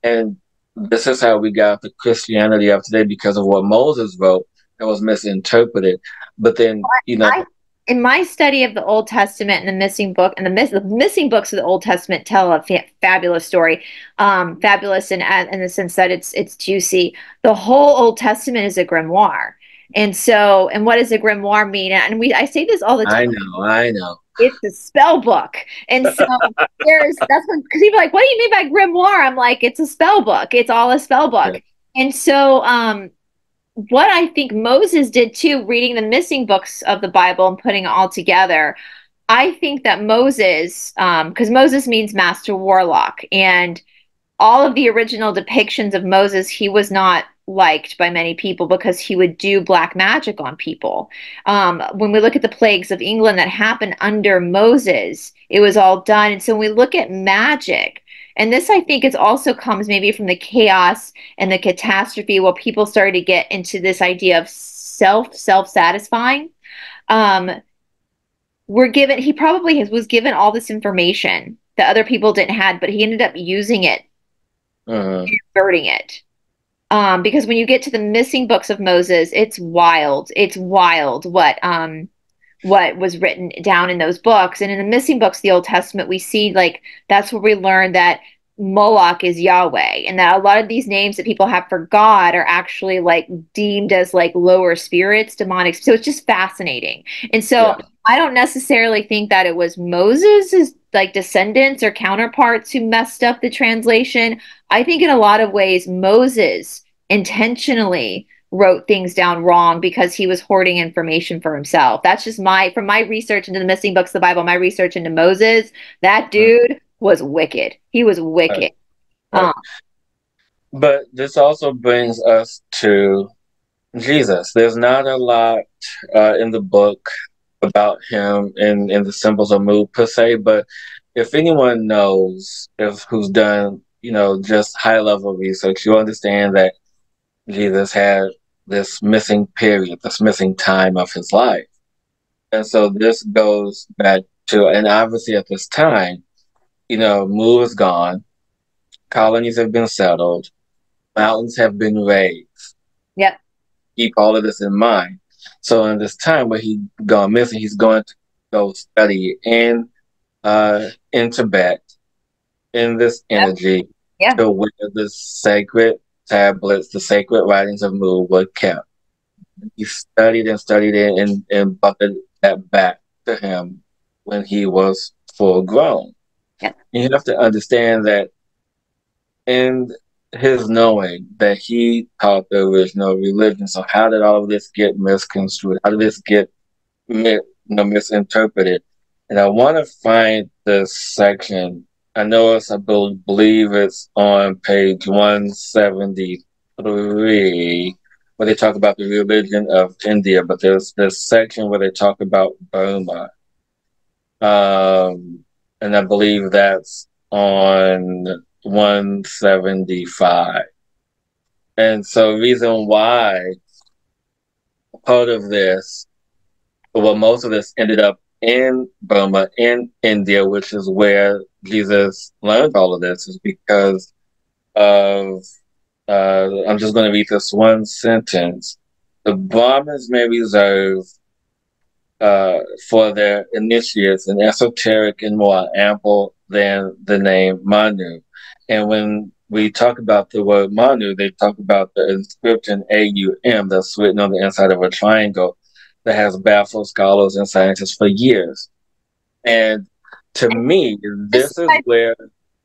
And this is how we got the Christianity of today because of what Moses wrote that was misinterpreted. But then, you know. I, in my study of the Old Testament and the missing book, and the, miss, the missing books of the Old Testament tell a fa- fabulous story, um, fabulous in, in the sense that it's it's juicy. The whole Old Testament is a grimoire, and so, and what does a grimoire mean? And we, I say this all the time. I know, I know it's a spell book. And so there's that's when because people are like, what do you mean by grimoire? I'm like, it's a spell book. It's all a spell book. Okay. And so um what I think Moses did too, reading the missing books of the Bible and putting it all together, I think that Moses, because um, Moses means master warlock, and all of the original depictions of Moses, he was not liked by many people because he would do black magic on people. Um, when we look at the plagues of England that happened under Moses, it was all done. And so when we look at magic, and this I think is also comes maybe from the chaos and the catastrophe where people started to get into this idea of self self satisfying. Um, we're given he probably has, was given all this information that other people didn't have, but he ended up using it, uh-huh. converting it um, because when you get to the missing books of Moses, it's wild. It's wild what um, what was written down in those books. And in the missing books, the Old Testament, we see like that's where we learn that Moloch is Yahweh, and that a lot of these names that people have for God are actually like deemed as like lower spirits, demonic. So it's just fascinating. And so yeah. I don't necessarily think that it was Moses' like descendants or counterparts who messed up the translation. I think in a lot of ways, Moses intentionally wrote things down wrong because he was hoarding information for himself. That's just my from my research into the missing books of the Bible, my research into Moses, that dude was wicked. He was wicked. Right. Um, but this also brings us to Jesus. There's not a lot uh, in the book about him in, in the symbols of Mu per se, but if anyone knows if who's done, you know, just high level research, you understand that Jesus had this missing period, this missing time of his life. And so this goes back to, and obviously at this time, you know, Mu is gone, colonies have been settled, mountains have been raised. Yep. Keep all of this in mind. So in this time where he gone missing, he's going to go study in uh in Tibet in this energy yeah. to where the sacred tablets, the sacred writings of Mu were kept. He studied and studied it and, and brought that back to him when he was full grown. Yeah. You have to understand that in his knowing that he taught the original religion. So how did all of this get misconstrued? How did this get you know, misinterpreted? And I want to find this section. I know it's, I believe it's on page 173, where they talk about the religion of India, but there's this section where they talk about Burma. Um, and I believe that's on 175. And so, reason why part of this, well, most of this ended up in Burma, in India, which is where Jesus learned all of this, is because of, uh, I'm just going to read this one sentence. The Brahmins may reserve uh, for their initiates an esoteric and more ample than the name Manu. And when we talk about the word Manu, they talk about the inscription AUM that's written on the inside of a triangle that has baffled scholars and scientists for years. And to me, this is where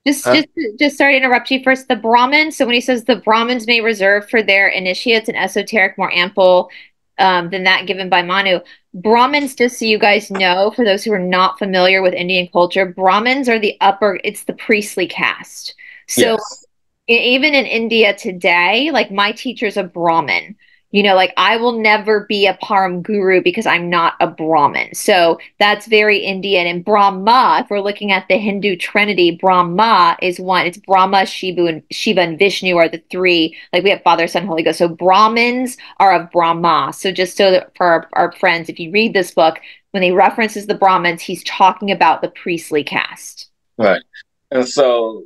just, huh? just, just sorry to interrupt you first. The Brahmins. So when he says the Brahmins may reserve for their initiates an esoteric more ample um, than that given by Manu. Brahmins, just so you guys know, for those who are not familiar with Indian culture, Brahmins are the upper. It's the priestly caste. So yes. even in India today, like my teacher's a Brahmin. You know, like I will never be a Param guru because I'm not a Brahmin. So that's very Indian. And Brahma, if we're looking at the Hindu trinity, Brahma is one. It's Brahma, Shiva, and Shiva and Vishnu are the three. Like we have Father, Son, Holy Ghost. So Brahmins are of Brahma. So just so that for our, our friends, if you read this book, when he references the Brahmins, he's talking about the priestly caste. Right. And so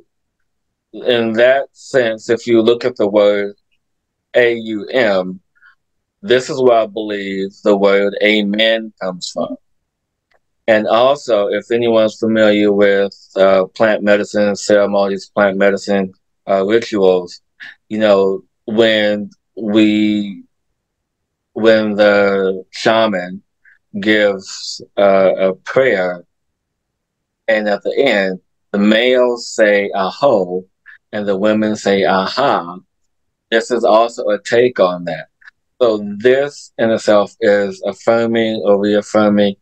in that sense, if you look at the word AUM, this is where I believe the word amen comes from. And also, if anyone's familiar with uh, plant medicine ceremonies, plant medicine uh, rituals, you know, when we, when the shaman gives uh, a prayer, and at the end, the males say aho, and the women say, aha, this is also a take on that. So this in itself is affirming or reaffirming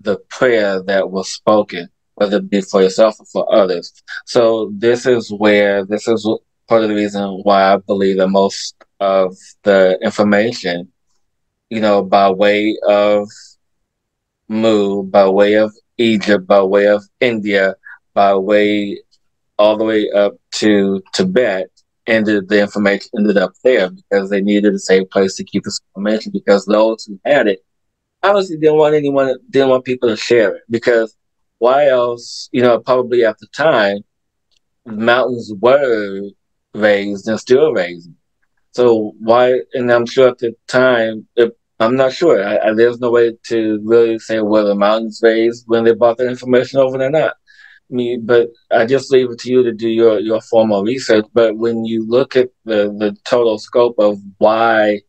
the prayer that was spoken, whether it be for yourself or for others. So this is where, this is part of the reason why I believe that most of the information, you know, by way of Mu, by way of Egypt, by way of India, by way all the way up to Tibet, and the, the information ended up there because they needed a safe place to keep this information because those who had it obviously didn't want anyone didn't want people to share it because why else you know probably at the time mountains were raised and still raising so why and i'm sure at the time it, i'm not sure. I, I, there's no way to really say whether the mountains raised when they brought that information over or not me, but I just leave it to you to do your, your formal research. But when you look at the, the total scope of why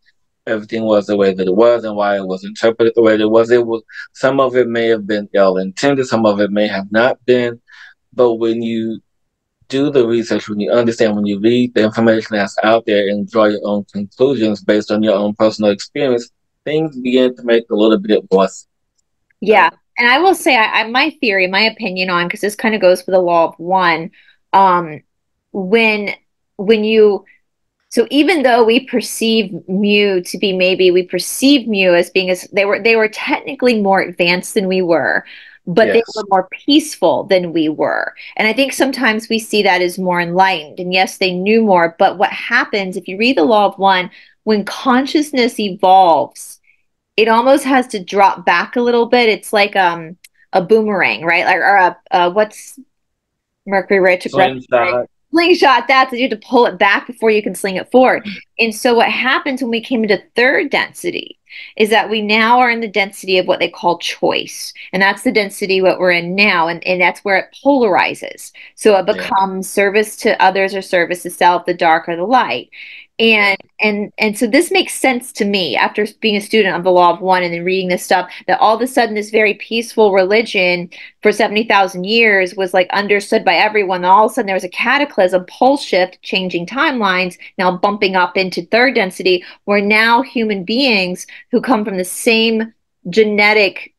everything was the way that it was and why it was interpreted the way that it was, it was some of it may have been ill intended, some of it may have not been. But when you do the research, when you understand, when you read the information that's out there and draw your own conclusions based on your own personal experience, things begin to make a little bit more sense. Yeah and I will say, I, I my theory, my opinion on because this kind of goes for the law of one. Um, when when you so even though we perceive mu to be maybe we perceive mu as being as they were they were technically more advanced than we were but yes. they were more peaceful than we were and i think sometimes we see that as more enlightened and yes they knew more but what happens if you read the law of one when consciousness evolves it almost has to drop back a little bit. It's like um a boomerang, right? Like or a uh, what's Mercury retrograde? Slingshot. Slingshot. That's it. You have to pull it back before you can sling it forward. And so what happens when we came into third density is that we now are in the density of what they call choice. And that's the density what we're in now. And, and that's where it polarizes. So it becomes yeah. service to others or service to self, the dark or the light. And and and so this makes sense to me after being a student of the law of one and then reading this stuff that all of a sudden this very peaceful religion for 70,000 years was like understood by everyone. All of a sudden there was a cataclysm, pole shift, changing timelines, now bumping up into third density, where now human beings who come from the same genetic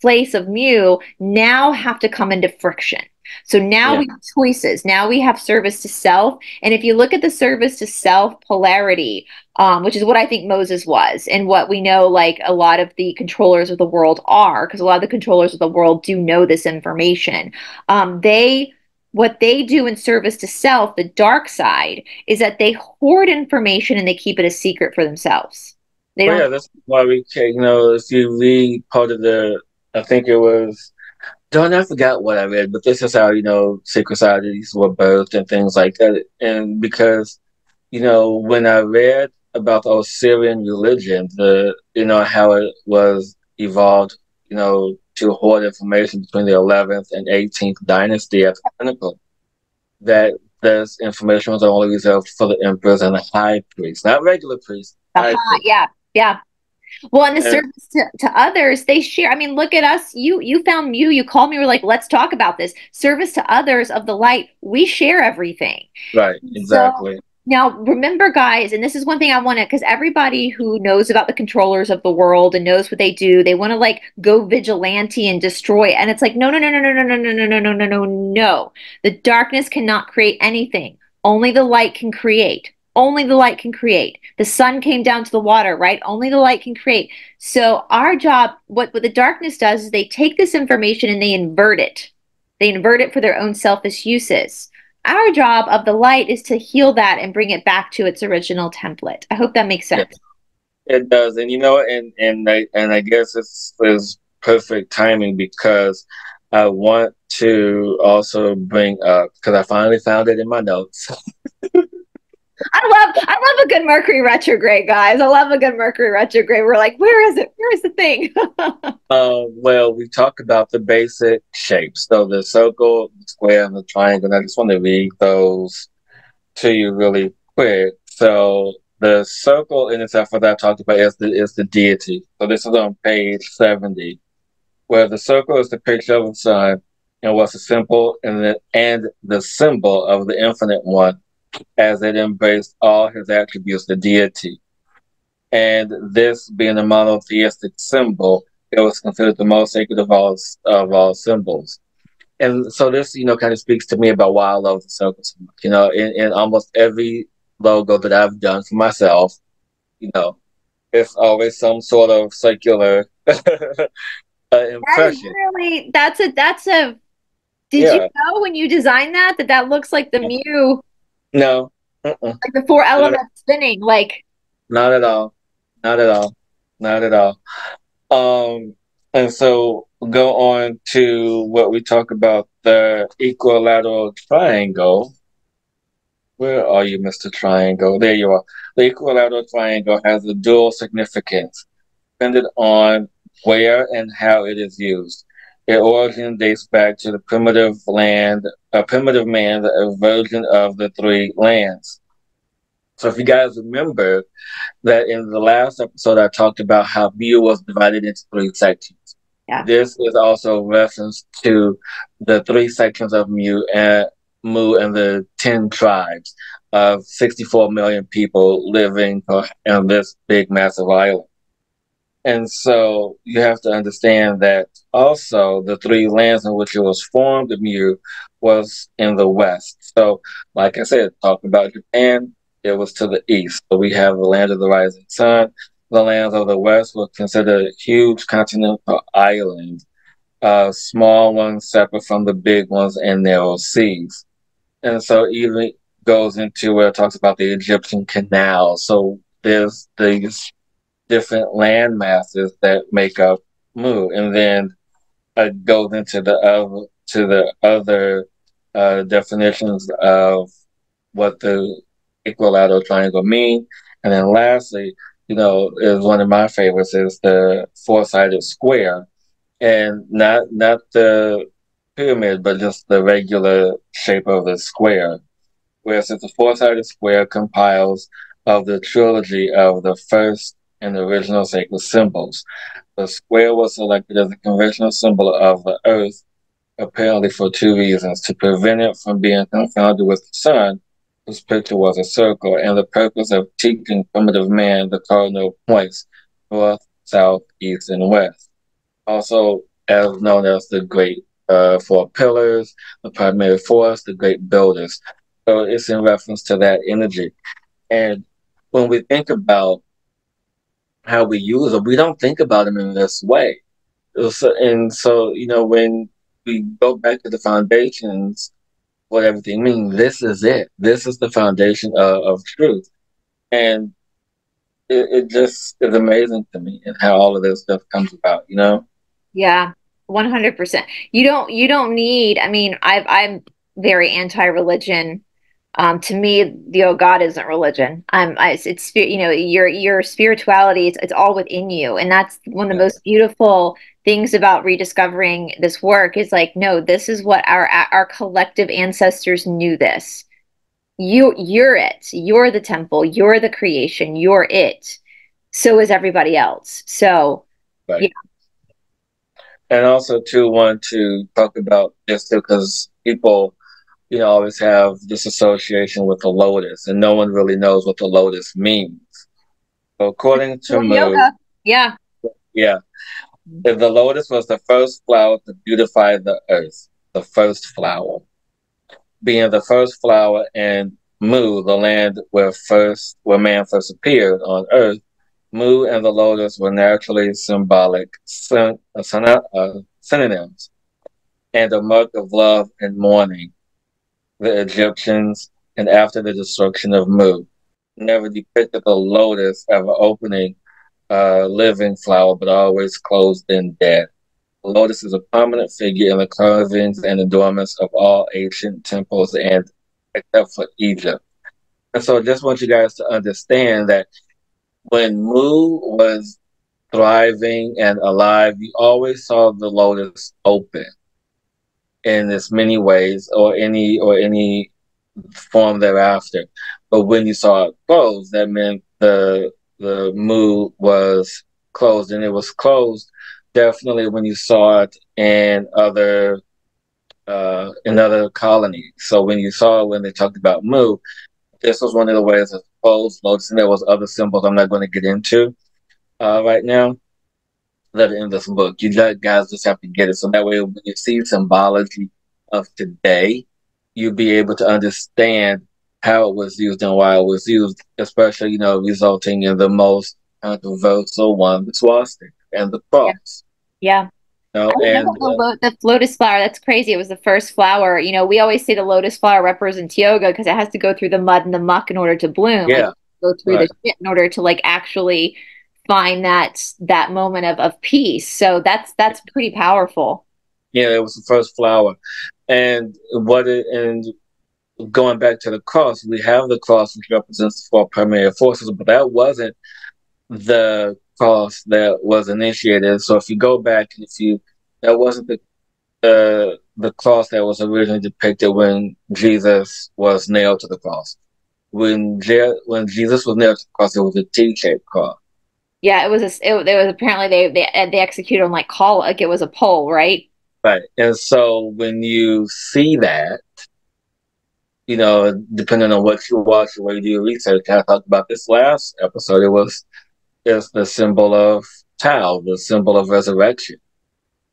place of mu now have to come into friction. So now yeah. we have choices. Now we have service to self. And if you look at the service to self polarity, um, which is what I think Moses was, and what we know, like a lot of the controllers of the world are, because a lot of the controllers of the world do know this information. Um, they what they do in service to self, the dark side, is that they hoard information and they keep it a secret for themselves. They well, yeah, that's why we, you know, if you read part of the, I think it was don't I forgot what I read, but this is how you know secret societies were birthed and things like that. And because you know when I read about the Osirian religion, the you know how it was evolved, you know, to hoard information between the 11th and 18th dynasty at the pinnacle, that this information was only reserved for the emperors and the high priests, not regular priests. Uh-huh, yeah, yeah. Well, in the and, service to, to others, they share. I mean, look at us. You you found you. You called me. Were like, let's talk about this. Service to others of the light. We share everything. Right. Exactly. So, now, remember, guys, and this is one thing I want to, because everybody who knows about the controllers of the world and knows what they do, they want to like go vigilante and destroy. And it's like, no, no, no, no, no, no, no, no, no, no, no, no, no, no. The darkness cannot create anything. Only the light can create only the light can create. The sun came down to the water, right? Only the light can create. So our job, what, what the darkness does is they take this information and they invert it. They invert it for their own selfish uses. Our job of the light is to heal that and bring it back to its original template. I hope that makes sense. It does, and you know, and and I and I guess it's is perfect timing because I want to also bring up because I finally found it in my notes. I love I love a good Mercury retrograde, guys. I love a good Mercury retrograde. We're like, where is it? Where is the thing? uh, well, we talked about the basic shapes. So the circle, the square, and the triangle. I just want to read those to you really quick. So the circle in itself, what I talked about, is the is the deity. So this is on page seventy, where the circle is the picture of the sun, and what's a symbol and the and the symbol of the infinite one as it embraced all his attributes, the deity. And this being a monotheistic symbol, it was considered the most sacred of all of all symbols. And so this, you know, kind of speaks to me about why I love the circle so much. You know, in, in almost every logo that I've done for myself, you know, it's always some sort of circular uh, impression. That really, that's a that's a. Did yeah. you know when you designed that that that looks like the Mu no. Uh-uh. Like the four elements spinning, like. Not at all. Not at all. Not at all. Um, and so go on to what we talk about the equilateral triangle. Where are you, Mr. Triangle? There you are. The equilateral triangle has a dual significance, depending on where and how it is used. Its origin dates back to the primitive land a primitive man, the version of the three lands. So if you guys remember that in the last episode, I talked about how Mu was divided into three sections. Yeah. This is also a reference to the three sections of Mu and Mu and the 10 tribes of 64 million people living on this big, massive island. And so you have to understand that also the three lands in which it was formed, the Mu, was in the west. So, like I said, talking about Japan, it was to the east. So we have the land of the rising sun. The lands of the west were considered huge continental islands, uh, small ones separate from the big ones and narrow seas. And so even goes into where it talks about the Egyptian canal. So there's these different land masses that make up Mu. And then it goes into the other to the other uh, definitions of what the equilateral triangle mean. And then lastly, you know, is one of my favorites is the four-sided square, and not not the pyramid, but just the regular shape of the square. Whereas it's a four-sided square compiles of the trilogy of the first and the original sacred symbols. The square was selected as a conventional symbol of the earth, apparently for two reasons to prevent it from being confounded with the sun, whose picture was a circle, and the purpose of teaching primitive man the cardinal points north, south, east, and west. Also, as known as the great uh, four pillars, the primary force, the great builders. So it's in reference to that energy. And when we think about how we use them, we don't think about them in this way. And so, you know, when we go back to the foundations, what everything means, this is it. This is the foundation of, of truth. And it, it just is amazing to me and how all of this stuff comes about, you know? Yeah, 100%. You don't, you don't need, I mean, I've, I'm very anti-religion um, to me, the oh God isn't religion. Um, I, it's, you know your your spirituality. It's, it's all within you, and that's one of the most beautiful things about rediscovering this work. Is like, no, this is what our our collective ancestors knew. This, you you're it. You're the temple. You're the creation. You're it. So is everybody else. So, right. yeah. And also, too, want to talk about just because people you know, always have this association with the lotus, and no one really knows what the lotus means. So according to Mu, yoga. yeah, yeah, if the lotus was the first flower to beautify the earth, the first flower, being the first flower in Mu, the land where first where man first appeared on earth, Mu and the lotus were naturally symbolic syn- uh, uh synonyms and a mark of love and mourning the Egyptians, and after the destruction of Mu. Never depicted the lotus ever opening a living flower, but always closed in death. Lotus is a prominent figure in the carvings and adornments of all ancient temples and except for Egypt. And so I just want you guys to understand that when Mu was thriving and alive, you always saw the lotus open in as many ways or any or any form thereafter. But when you saw it closed, that meant the the mu was closed, and it was closed definitely when you saw it in other uh, in other colonies. So when you saw when they talked about mu, this was one of the ways of closed lotus, and there was other symbols I'm not going to get into uh, right now that are in this book. You guys just have to get it. So that way, when you see symbology of today, you'll be able to understand how it was used and why it was used, especially, you know, resulting in the most controversial one, the swastika and the cross. Yeah. yeah. Know, and, the, uh, the, lotus flower, that's crazy. It was the first flower. You know, we always say the lotus flower represents yoga because it has to go through the mud and the muck in order to bloom. Yeah. Like, go through right. the shit in order to like actually find that that moment of, of peace so that's that's pretty powerful yeah it was the first flower and what it and going back to the cross we have the cross which represents the four primary forces but that wasn't the cross that was initiated so if you go back and if you that wasn't the uh, the cross that was originally depicted when Jesus was nailed to the cross. When Je- when Jesus was nailed to the cross, it was a T-shaped cross. Yeah, it was a, it, it was apparently they they uh, they executed on like call like it was a pole, right? Right, and so when you see that, you know, depending on what you watch or what you do research, I talked about this last episode. It was it's the symbol of Tau, the symbol of resurrection.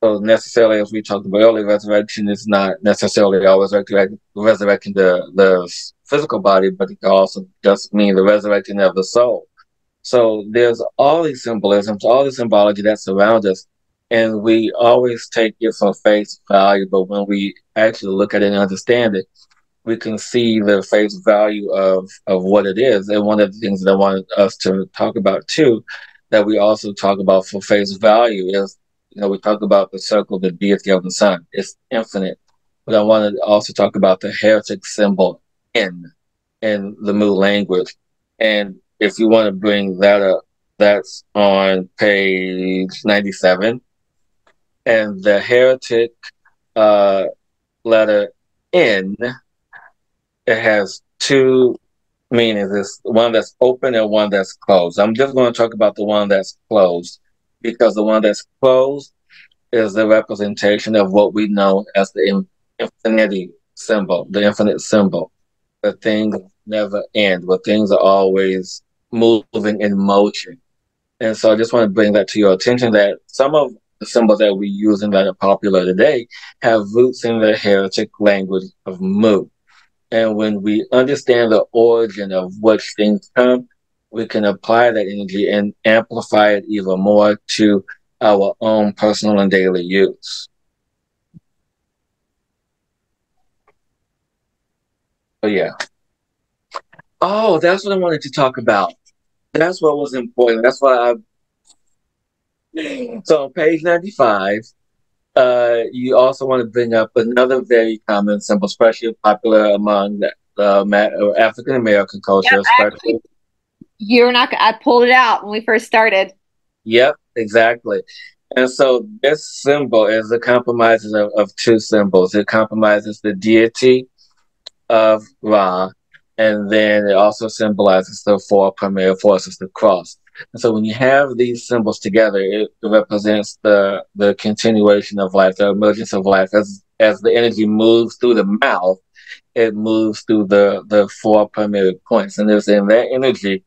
So necessarily, as we talked about earlier, resurrection is not necessarily always resurrecting the the physical body, but it also just mean the resurrecting of the soul. So there's all these symbolisms, all the symbology that surrounds us, and we always take it for face value. But when we actually look at it and understand it, we can see the face value of of what it is. And one of the things that I wanted us to talk about too, that we also talk about for face value is, you know, we talk about the circle, the deity of the sun. It's infinite. But I wanted to also talk about the hieratic symbol in in the Mu language. And if you want to bring that up, that's on page 97. And the hieratic uh, letter N, it has two meaning It's one that's open and one that's closed. I'm just going to talk about the one that's closed because the one that's closed is the representation of what we know as the infinity symbol, the infinite symbol. The things never end, where things are always moving in motion. And so I just want to bring that to your attention that some of the symbols that we use and that are popular today have roots in the heritage language of Mu. And when we understand the origin of which things come, we can apply that energy and amplify it even more to our own personal and daily use. So yeah. Oh, that's what I wanted to talk about. That's what was important. That's why I. So on page ninety-five, uh, you also want to bring up another very common symbol, especially popular among the uh, African American culture, yeah, especially. You're not. I pulled it out when we first started. Yep, exactly. And so this symbol is a compromise of, of two symbols. It compromises the deity of Ra, and then it also symbolizes the four primary forces, the cross. And so when you have these symbols together, it represents the the continuation of life, the emergence of life. As as the energy moves through the mouth, it moves through the the four primary points, and it's in that energy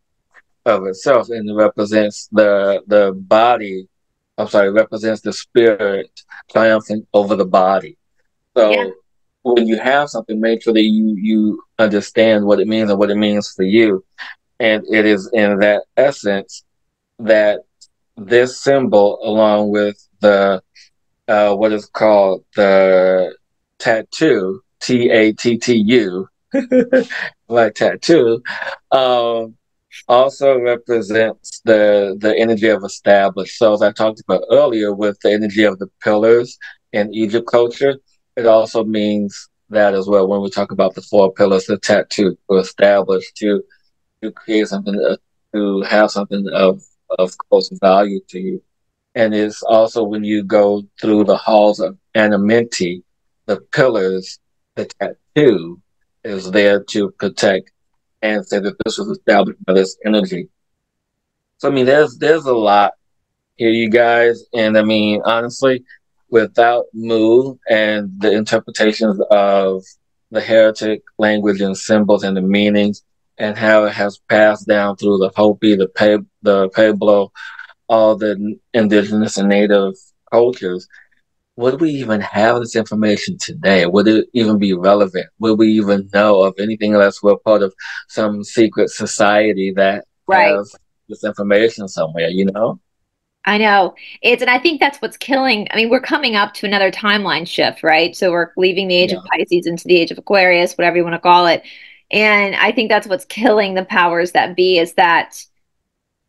of itself, and it represents the the body. I'm sorry, represents the spirit triumphing over the body. So yeah. when you have something, make sure that you you understand what it means and what it means for you. And it is in that essence that this symbol, along with the uh, what is called the tattoo, T A T T U, like tattoo, um, also represents the the energy of established. So as I talked about earlier, with the energy of the pillars in Egypt culture, it also means that as well when we talk about the four pillars, the tattoo to establish, to to create something, uh, to have something of of close value to you. And it's also when you go through the halls of Amenti, the pillars, the tattoo is there to protect and say that this was established by this energy. So I mean, there's there's a lot here, you guys, and I mean, honestly, without Mu and the interpretations of the hieratic language and symbols and the meanings and how it has passed down through the Hopi, the Pe- the Pueblo, all the indigenous and native cultures, would we even have this information today? Would it even be relevant? Would we even know of anything unless we're part of some secret society that right. has this information somewhere, you know? I know. It's and I think that's what's killing. I mean, we're coming up to another timeline shift, right? So we're leaving the age yeah. of Pisces into the age of Aquarius, whatever you want to call it. And I think that's what's killing the powers that be is that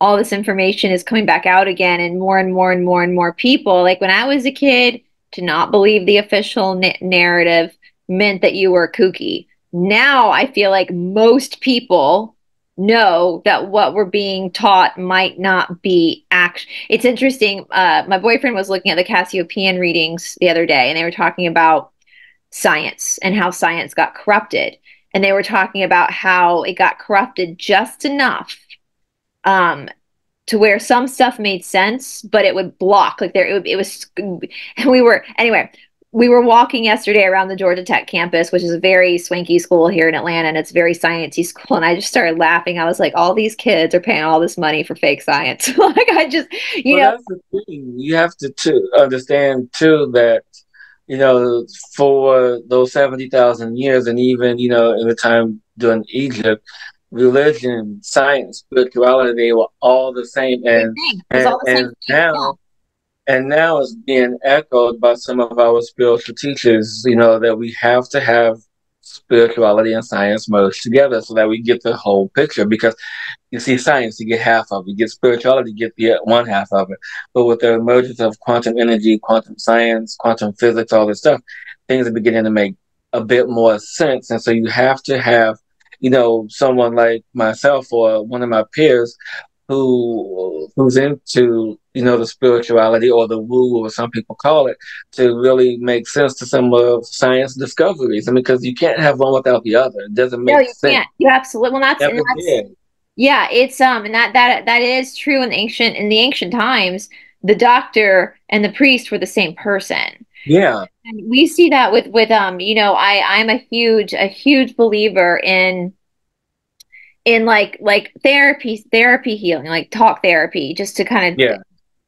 all this information is coming back out again and more and more and more and more people. Like when I was a kid, to not believe the official na- narrative meant that you were kooky. Now I feel like most people know that what we're being taught might not be act. It's interesting. Uh, my boyfriend was looking at the Cassiopeian readings the other day, and they were talking about science and how science got corrupted. And they were talking about how it got corrupted just enough um, to where some stuff made sense, but it would block. Like there, it, it was, and we were anyway. We were walking yesterday around the Georgia Tech campus, which is a very swanky school here in Atlanta, and it's very sciencey school. And I just started laughing. I was like, "All these kids are paying all this money for fake science." like I just, you well, know, that's the thing. You have to too, understand too that you know, for those 70,000 years, and even, you know, in the time during Egypt, religion, science, spirituality, they were all the same. And, and, the and same now, and now it's being echoed by some of our spiritual teachers, you know, that we have to have spirituality and science merged together so that we get the whole picture. Because you see science, you get half of it. You get spirituality, you get the one half of it. But with the emergence of quantum energy, quantum science, quantum physics, all this stuff, things are beginning to make a bit more sense. And so you have to have you know, someone like myself or one of my peers who who's into you know, the spirituality or the woo, or some people call it, to really make sense to some of science discoveries. I mean, because you can't have one without the other. It doesn't make no, you sense. can't. You absolutely. Well, that's, that's yeah. It's um, and that that that is true in ancient in the ancient times. The doctor and the priest were the same person. Yeah. And we see that with with um, you know, I I'm a huge a huge believer in in like like therapy therapy healing, like talk therapy, just to kind of Yeah.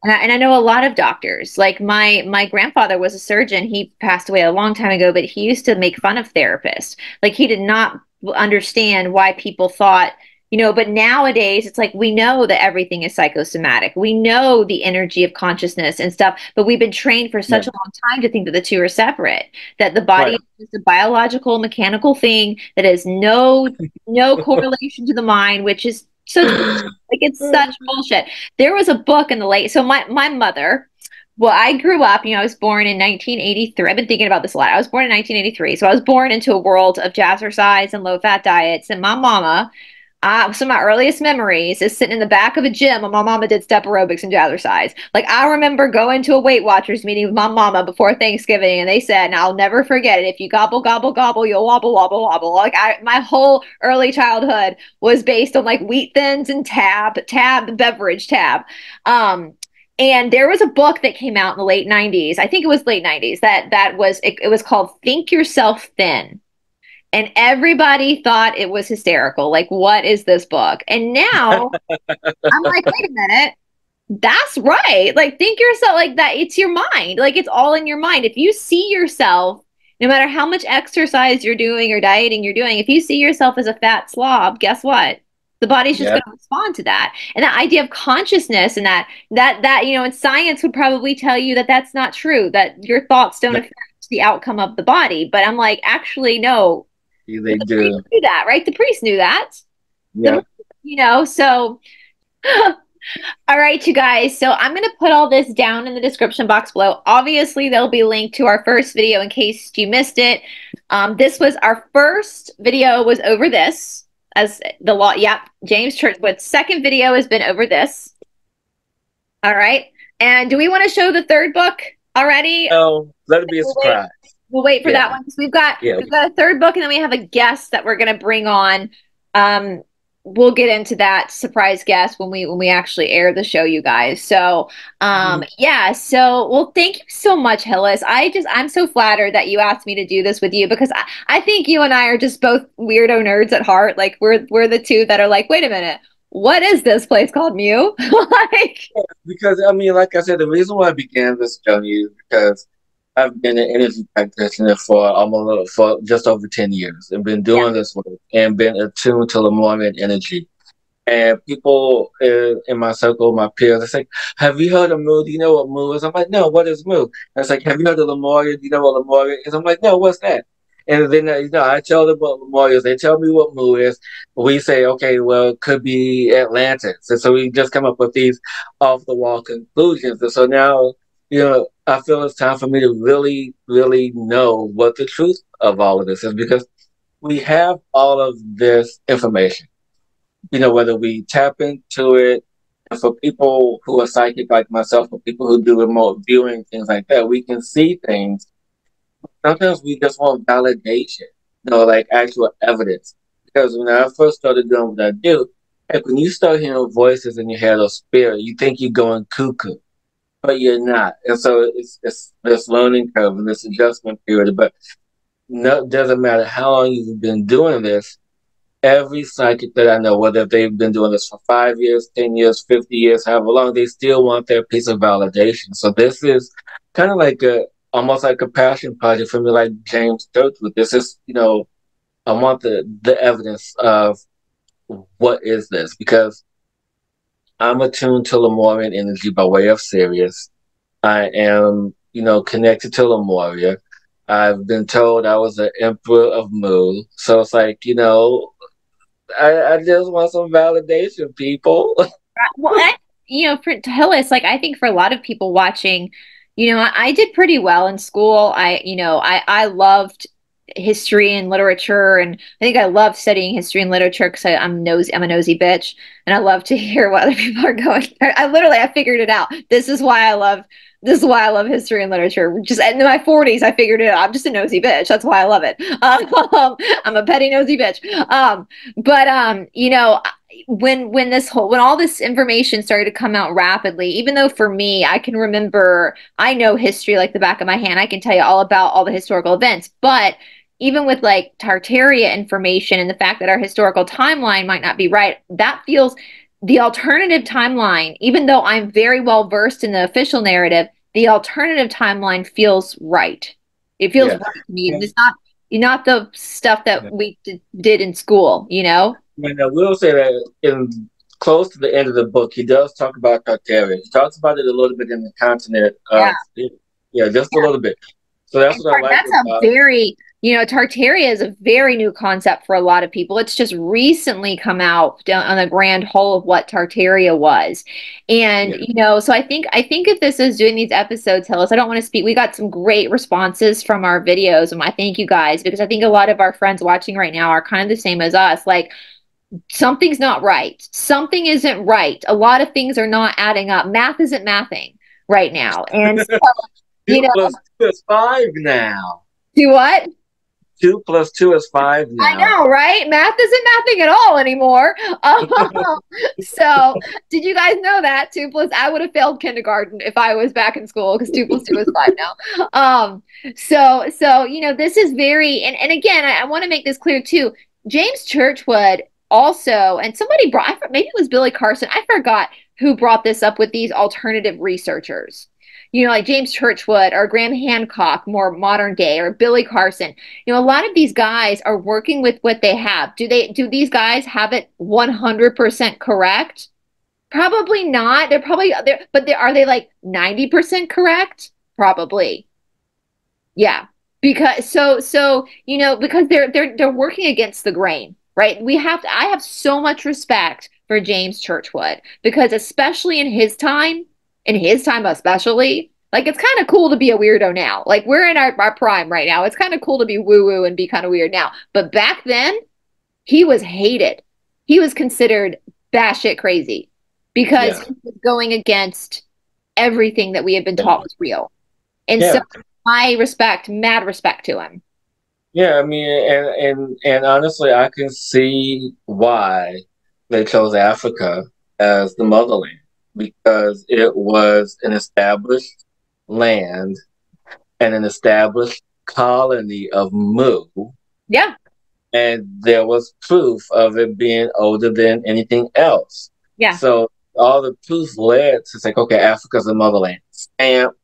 and I, and I know a lot of doctors. Like my my grandfather was a surgeon. He passed away a long time ago, but he used to make fun of therapists. Like he did not understand why people thought, you know, but nowadays it's like we know that everything is psychosomatic. We know the energy of consciousness and stuff, but we've been trained for such Yeah. a long time to think that the two are separate, that the body Right. is just a biological, mechanical thing that has no no correlation to the mind, which is such like it's such bullshit. There was a book in the late so my my mother well, I grew up, you know, I was born in 1983. I've been thinking about this a lot. I was born in 1983. So I was born into a world of jazzercise and low fat diets. And my mama, uh, some of my earliest memories is sitting in the back of a gym when my mama did step aerobics and jazzercise. Like I remember going to a Weight Watchers meeting with my mama before Thanksgiving, and they said, and I'll never forget it, if you gobble, gobble, gobble, you'll wobble, wobble, wobble. Like I, my whole early childhood was based on like wheat thins and tab, tab, the beverage tab. Um, and there was a book that came out in the late 90s. I think it was late 90s that that was it, it was called Think Yourself Thin. And everybody thought it was hysterical. Like, what is this book? And now I'm like, wait a minute. That's right. Like, think yourself like that. It's your mind. Like, it's all in your mind. If you see yourself, no matter how much exercise you're doing or dieting you're doing, if you see yourself as a fat slob, guess what? The body's just Yeah. going to respond to that. And that idea of consciousness and that, that, that, you know, and science would probably tell you that that's not true, that your thoughts don't Yeah. affect the outcome of the body. But I'm like, actually, no, They the do. knew that, right? The priest knew that Yeah. you know so all right you guys so i'm going to put all this down in the description box below obviously there'll be a link to our first video in case you missed it um, this was our first video was over this as the law yep james Churchward's second video has been over this all right and do we want to show the third book already So let it be a surprise. We'll wait for Yeah. that one because we've got Yeah. we've got a third book and then we have a guest that we're gonna bring on. Um, we'll get into that surprise guest when we when we actually air the show, you guys. So um Mm-hmm. yeah, so well thank you so much, Hillis. I just I'm so flattered that you asked me to do this with you because I, I think you and I are just both weirdo nerds at heart. Like we're we're the two that are like, wait a minute, what is this place called Mu? like Because I mean, like I said, the reason why I began this journey is because I've been an energy practitioner for almost for just over ten years and been doing this work and been attuned to Lemurian energy. And people in, in my circle, my peers, they say, "Have you heard of Mu? Do you know what Mu is?" I'm like, "No, what is Mu?" And it's like, "Have you heard of Lemuria? Do you know what Lemuria is?" I'm like, "No, what's that?" And then uh, you know, I tell them what Lemuria is. They tell me what Mu is. We say, "Okay, well, it could be Atlantis." And so we just come up with these off the wall conclusions. And so now, you know, I feel it's time for me to really, really know what the truth of all of this is because we have all of this information. You know, whether we tap into it, for people who are psychic like myself, for people who do remote viewing, things like that, we can see things. Sometimes we just want validation, you know, like actual evidence. Because when I first started doing what I do, like when you start hearing voices in your head or spirit, you think you're going cuckoo, but you're not. And so it's, it's this learning curve and this adjustment period. But no, doesn't matter how long you've been doing this. Every psychic that I know, whether they've been doing this for five years, ten years, fifty years, however long, they still want their piece of validation. So this is kind of like a almost like a passion project for me, like James Churchward. This is, you know, I want the the evidence of what is this because I'm attuned to Lemurian energy by way of Sirius. I am, you know, connected to Lemuria. I've been told I was the emperor of Mu. So it's like, you know, I, I just want some validation, people. well, I, you know, for Hillis, like I think for a lot of people watching, you know, I, I did pretty well in school. I, you know, I I loved history and literature, and I think I love studying history and literature because I'm nosy. I'm a nosy bitch, and I love to hear what other people are going. I, literally I figured it out. This is why I love this is why I love history and literature. Just in my 40s, I figured it out. I'm just a nosy bitch. That's why I love it. Um, I'm a petty nosy bitch. Um, but um, you know, when when this whole when all this information started to come out rapidly, even though for me, I can remember, I know history like the back of my hand. I can tell you all about all the historical events, but even with like Tartaria information and the fact that our historical timeline might not be right, that feels the alternative timeline, even though I'm very well versed in the official narrative, the alternative timeline feels right. It feels yeah. right to me. It's not not the stuff that yeah. we did in school, you know. And I will say that in close to the end of the book, he does talk about Tartaria. He talks about it a little bit in the continent. yeah. yeah, just yeah. a little bit. So that's and what I like. That's about. a very you know, Tartaria is a very new concept for a lot of people. It's just recently come out on the grand whole of what Tartaria was. And, yeah. you know, so I think I think if this is doing these episodes, tell us, I don't want to speak. We got some great responses from our videos. And I thank you guys because I think a lot of our friends watching right now are kind of the same as us. Like something's not right. Something isn't right. A lot of things are not adding up. Math isn't mathing right now. And so, you know, plus five now. Do what? Two plus two is five now. I know, right? Math isn't mathing at all anymore. Um, so, did you guys know that two plus? I would have failed kindergarten if I was back in school because two plus two is five now. Um, so, so you know, this is very, and and again, I, I want to make this clear too. James Churchward also, and somebody brought, maybe it was Billy Carson. I forgot who brought this up with these alternative researchers you know, like James Churchward or Graham Hancock, more modern day, or Billy Carson. You know, a lot of these guys are working with what they have. Do they do these guys have it 100% correct? Probably not. They're probably there, but they, are they like 90% correct? Probably. Yeah. Because so so you know because they're they're they're working against the grain, right? We have to I have so much respect for James Churchward because especially in his time, in his time especially like it's kind of cool to be a weirdo now. Like we're in our, our prime right now. It's kind of cool to be woo woo and be kind of weird now. But back then he was hated. He was considered batshit crazy because yeah. he was going against everything that we had been taught was real. And yeah. so i respect mad respect to him. Yeah i mean and and and honestly i can see why they chose africa as the motherland because it was an established land and an established colony of Mu. Yeah. And there was proof of it being older than anything else. Yeah. So all the proof led to say, okay, Africa's a motherland. Stamp,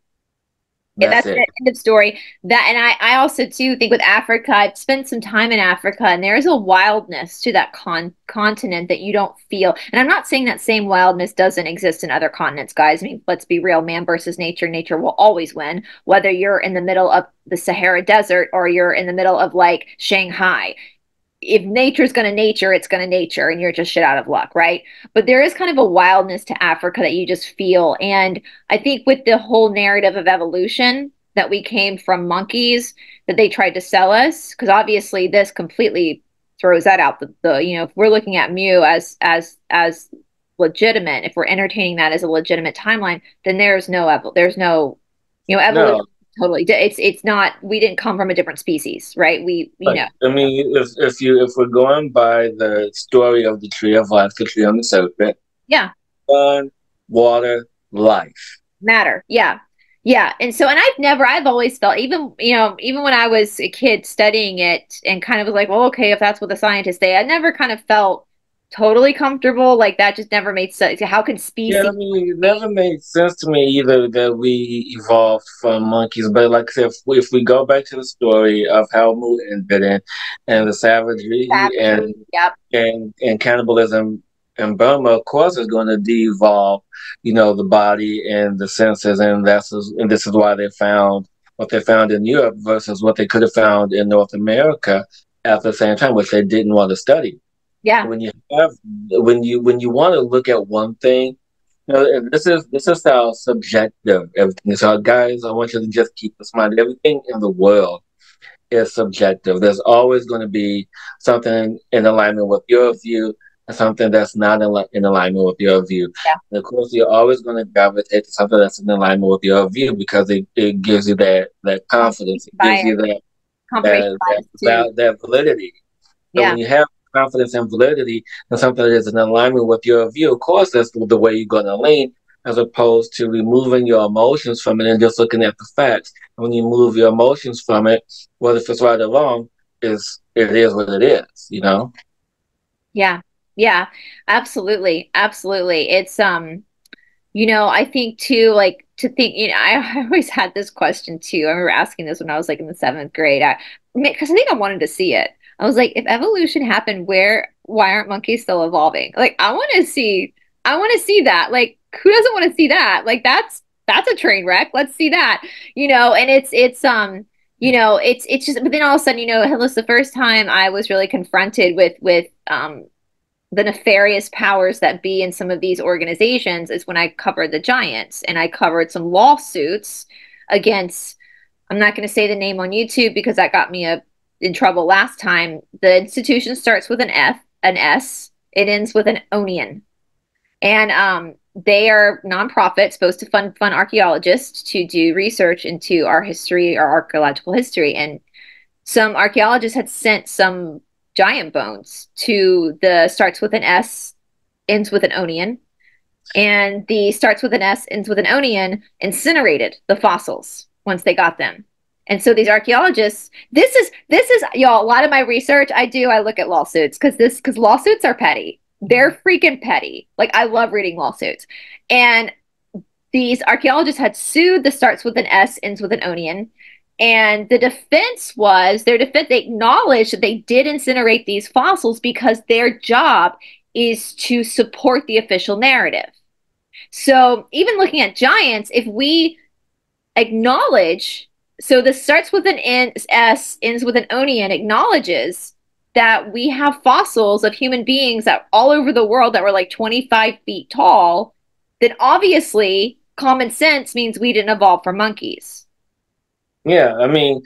that's, that's it. End of story. That and I, I also too think with Africa, I've spent some time in Africa, and there's a wildness to that con- continent that you don't feel. And I'm not saying that same wildness doesn't exist in other continents, guys. I mean, let's be real: man versus nature. Nature will always win, whether you're in the middle of the Sahara Desert or you're in the middle of like Shanghai if nature's going to nature, it's going to nature, and you're just shit out of luck, right? But there is kind of a wildness to Africa that you just feel. And I think with the whole narrative of evolution that we came from monkeys that they tried to sell us, because obviously this completely throws that out the, the you know if we're looking at mu as as as legitimate if we're entertaining that as a legitimate timeline then there's no ev- there's no you know evolution totally. It's it's not we didn't come from a different species right? We you know. I mean if if you if we're going by the story of the tree of life the tree on the serpent yeah. sun water life. Matter. Yeah. Yeah. And so and i've never i've always felt even you know even when i was a kid studying it and kind of was like well okay if that's what the scientists say i never kind of felt totally comfortable. Like that just never made sense. How can species? Yeah, I mean, it never made sense to me either that we evolved from monkeys. But like I said, if we, if we go back to the story of how Mu invented and the savagery, savagery and yep. and and cannibalism in Burma, of course, is going to de-evolve, you know, the body and the senses, and that's and this is why they found what they found in Europe versus what they could have found in North America at the same time, which they didn't want to study. Yeah. When you have when you when you want to look at one thing, you know, this is this is how subjective everything is. So guys, I want you to just keep this in mind. Everything in the world is subjective. There's always going to be something in alignment with your view and something that's not in, in alignment with your view. Yeah. And of course, you're always going to gravitate to something that's in alignment with your view because it, it gives you that, that confidence. It gives you that, that, that, that, validity. So yeah. when you have confidence and validity and something that is in alignment with your view, of course, that's the way you're going to lean as opposed to removing your emotions from it and just looking at the facts. When you move your emotions from it, whether it's right or wrong, is it is what it is, you know? Yeah. Yeah. Absolutely. Absolutely. It's um you know, I think too, like to think, you know, I, always had this question too. I remember asking this when I was like in the seventh grade. I because I think I wanted to see it. I was like, if evolution happened, where why aren't monkeys still evolving? Like I want to see I want to see that. Like who doesn't want to see that? Like that's that's a train wreck. Let's see that. You know, and it's it's um you know it's it's just but then all of a sudden you know Hillis the first time I was really confronted with with um the nefarious powers that be in some of these organizations is when I covered the giants and I covered some lawsuits against I'm not going to say the name on YouTube because that got me a, in trouble last time. The institution starts with an F, an S, it ends with an onion. And um, they are nonprofits supposed to fund fund archaeologists to do research into our history, our archaeological history. And some archaeologists had sent some giant bones to the starts with an S, ends with an onion. And the starts with an S, ends with an onion, incinerated the fossils once they got them. And so these archaeologists, this is this is y'all, a lot of my research I do, I look at lawsuits because this because lawsuits are petty they're freaking petty. Like I love reading lawsuits. And these archaeologists had sued the starts with an S, ends with an onion. And the defense was their defense, they acknowledged that they did incinerate these fossils because their job is to support the official narrative. So even looking at giants, if we acknowledge, so this starts with an N, S, ends with an oni, and acknowledges that we have fossils of human beings that all over the world that were like 25 feet tall, then obviously common sense means we didn't evolve from monkeys. Yeah, I mean,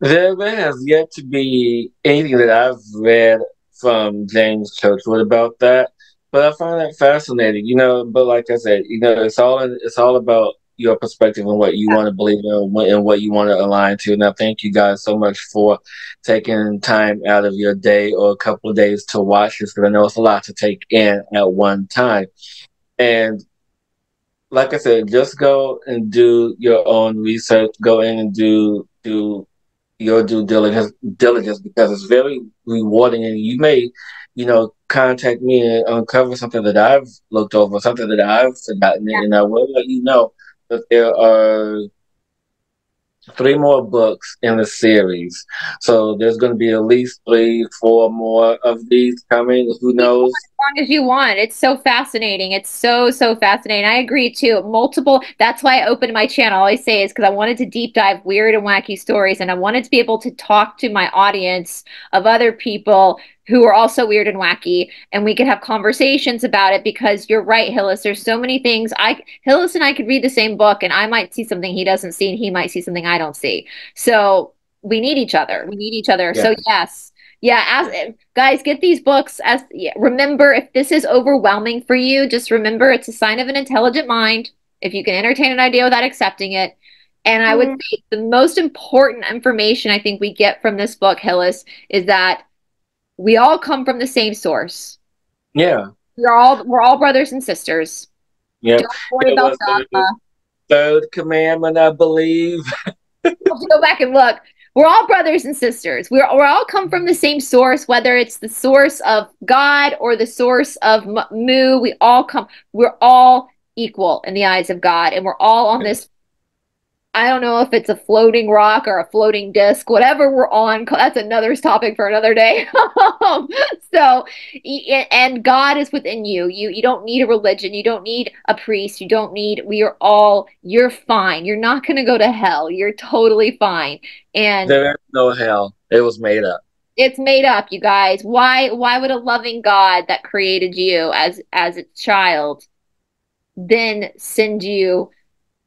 there, there has yet to be anything that I've read from James Churchward about that, but I find that fascinating. You know, but like I said, you know, it's all it's all about your perspective and what you want to believe in and what you want to align to. And I thank you guys so much for taking time out of your day or a couple of days to watch this because I know it's a lot to take in at one time. And like I said, just go and do your own research. Go in and do do your due diligence diligence because it's very rewarding and you may you know contact me and uncover something that i've looked over something that i've forgotten yeah. and i will let you know that there are three more books in the series. So there's going to be at least three, four more of these coming. Who knows? As long as you want. It's so fascinating. It's so, so fascinating. I agree too. Multiple, that's why I opened my channel. I say is because I wanted to deep dive weird and wacky stories and I wanted to be able to talk to my audience of other people who are also weird and wacky and we could have conversations about it because you're right hillis there's so many things i hillis and i could read the same book and i might see something he doesn't see and he might see something i don't see so we need each other we need each other yeah. so yes yeah as guys get these books as yeah, remember if this is overwhelming for you just remember it's a sign of an intelligent mind if you can entertain an idea without accepting it and I would mm-hmm. say the most important information I think we get from this book, Hillis, is that we all come from the same source. Yeah. We're all we're all brothers and sisters. Yeah. Don't worry about that. Third commandment, I believe. go back and look. We're all brothers and sisters. We're, we're all come from the same source, whether it's the source of God or the source of Mu. We all come. We're all equal in the eyes of God, and we're all on this I don't know if it's a floating rock or a floating disc, whatever we're on. That's another topic for another day. so, and God is within you. You you don't need a religion. You don't need a priest. You don't need. We are all. You're fine. You're not going to go to hell. You're totally fine. And there is no hell. It was made up. It's made up, you guys. Why why would a loving God that created you as as a child then send you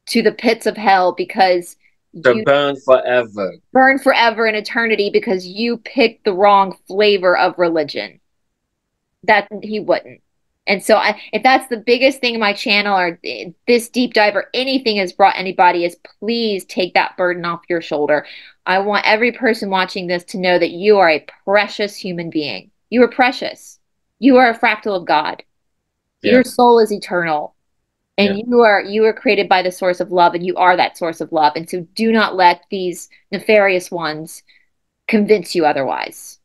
to the pits of hell because you burn forever. burn forever in eternity because you picked the wrong flavor of religion. That he wouldn't. And so, I, if that's the biggest thing in my channel or eh, this deep dive or anything has brought anybody, is please take that burden off your shoulder. I want every person watching this to know that you are a precious human being. You are precious. You are a fractal of God. Yeah. Your soul is eternal. And Yeah. you are you are created by the source of love and you are that source of love. And so do not let these nefarious ones convince you otherwise.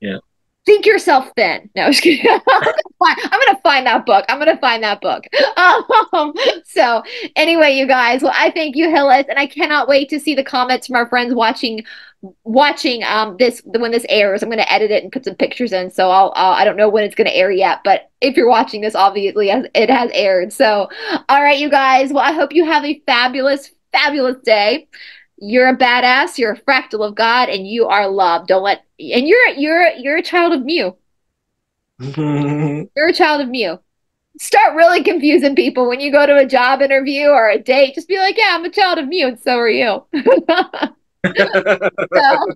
Yeah. Think yourself thin. No, I'm just. I'm gonna find- I'm gonna find that book. I'm gonna find that book. Um, so anyway, you guys, well, I thank you, Hillis, and I cannot wait to see the comments from our friends watching watching um this when this airs. I'm gonna edit it and put some pictures in. So I'll, I'll I don't know when it's gonna air yet, but if you're watching this, obviously it has aired. So all right, you guys. Well, I hope you have a fabulous, fabulous day. You're a badass. You're a fractal of God, and you are loved. Don't let and you're you're you're a child of Mu. You're a child of Mu. Start really confusing people when you go to a job interview or a date. Just be like, "Yeah, I'm a child of Mu, and so are you." So,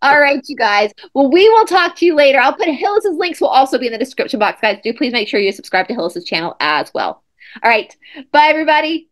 all right, you guys. Well, we will talk to you later. I'll put Hillis's links will also be in the description box, guys. Do please make sure you subscribe to Hillis's channel as well. All right. Bye, everybody.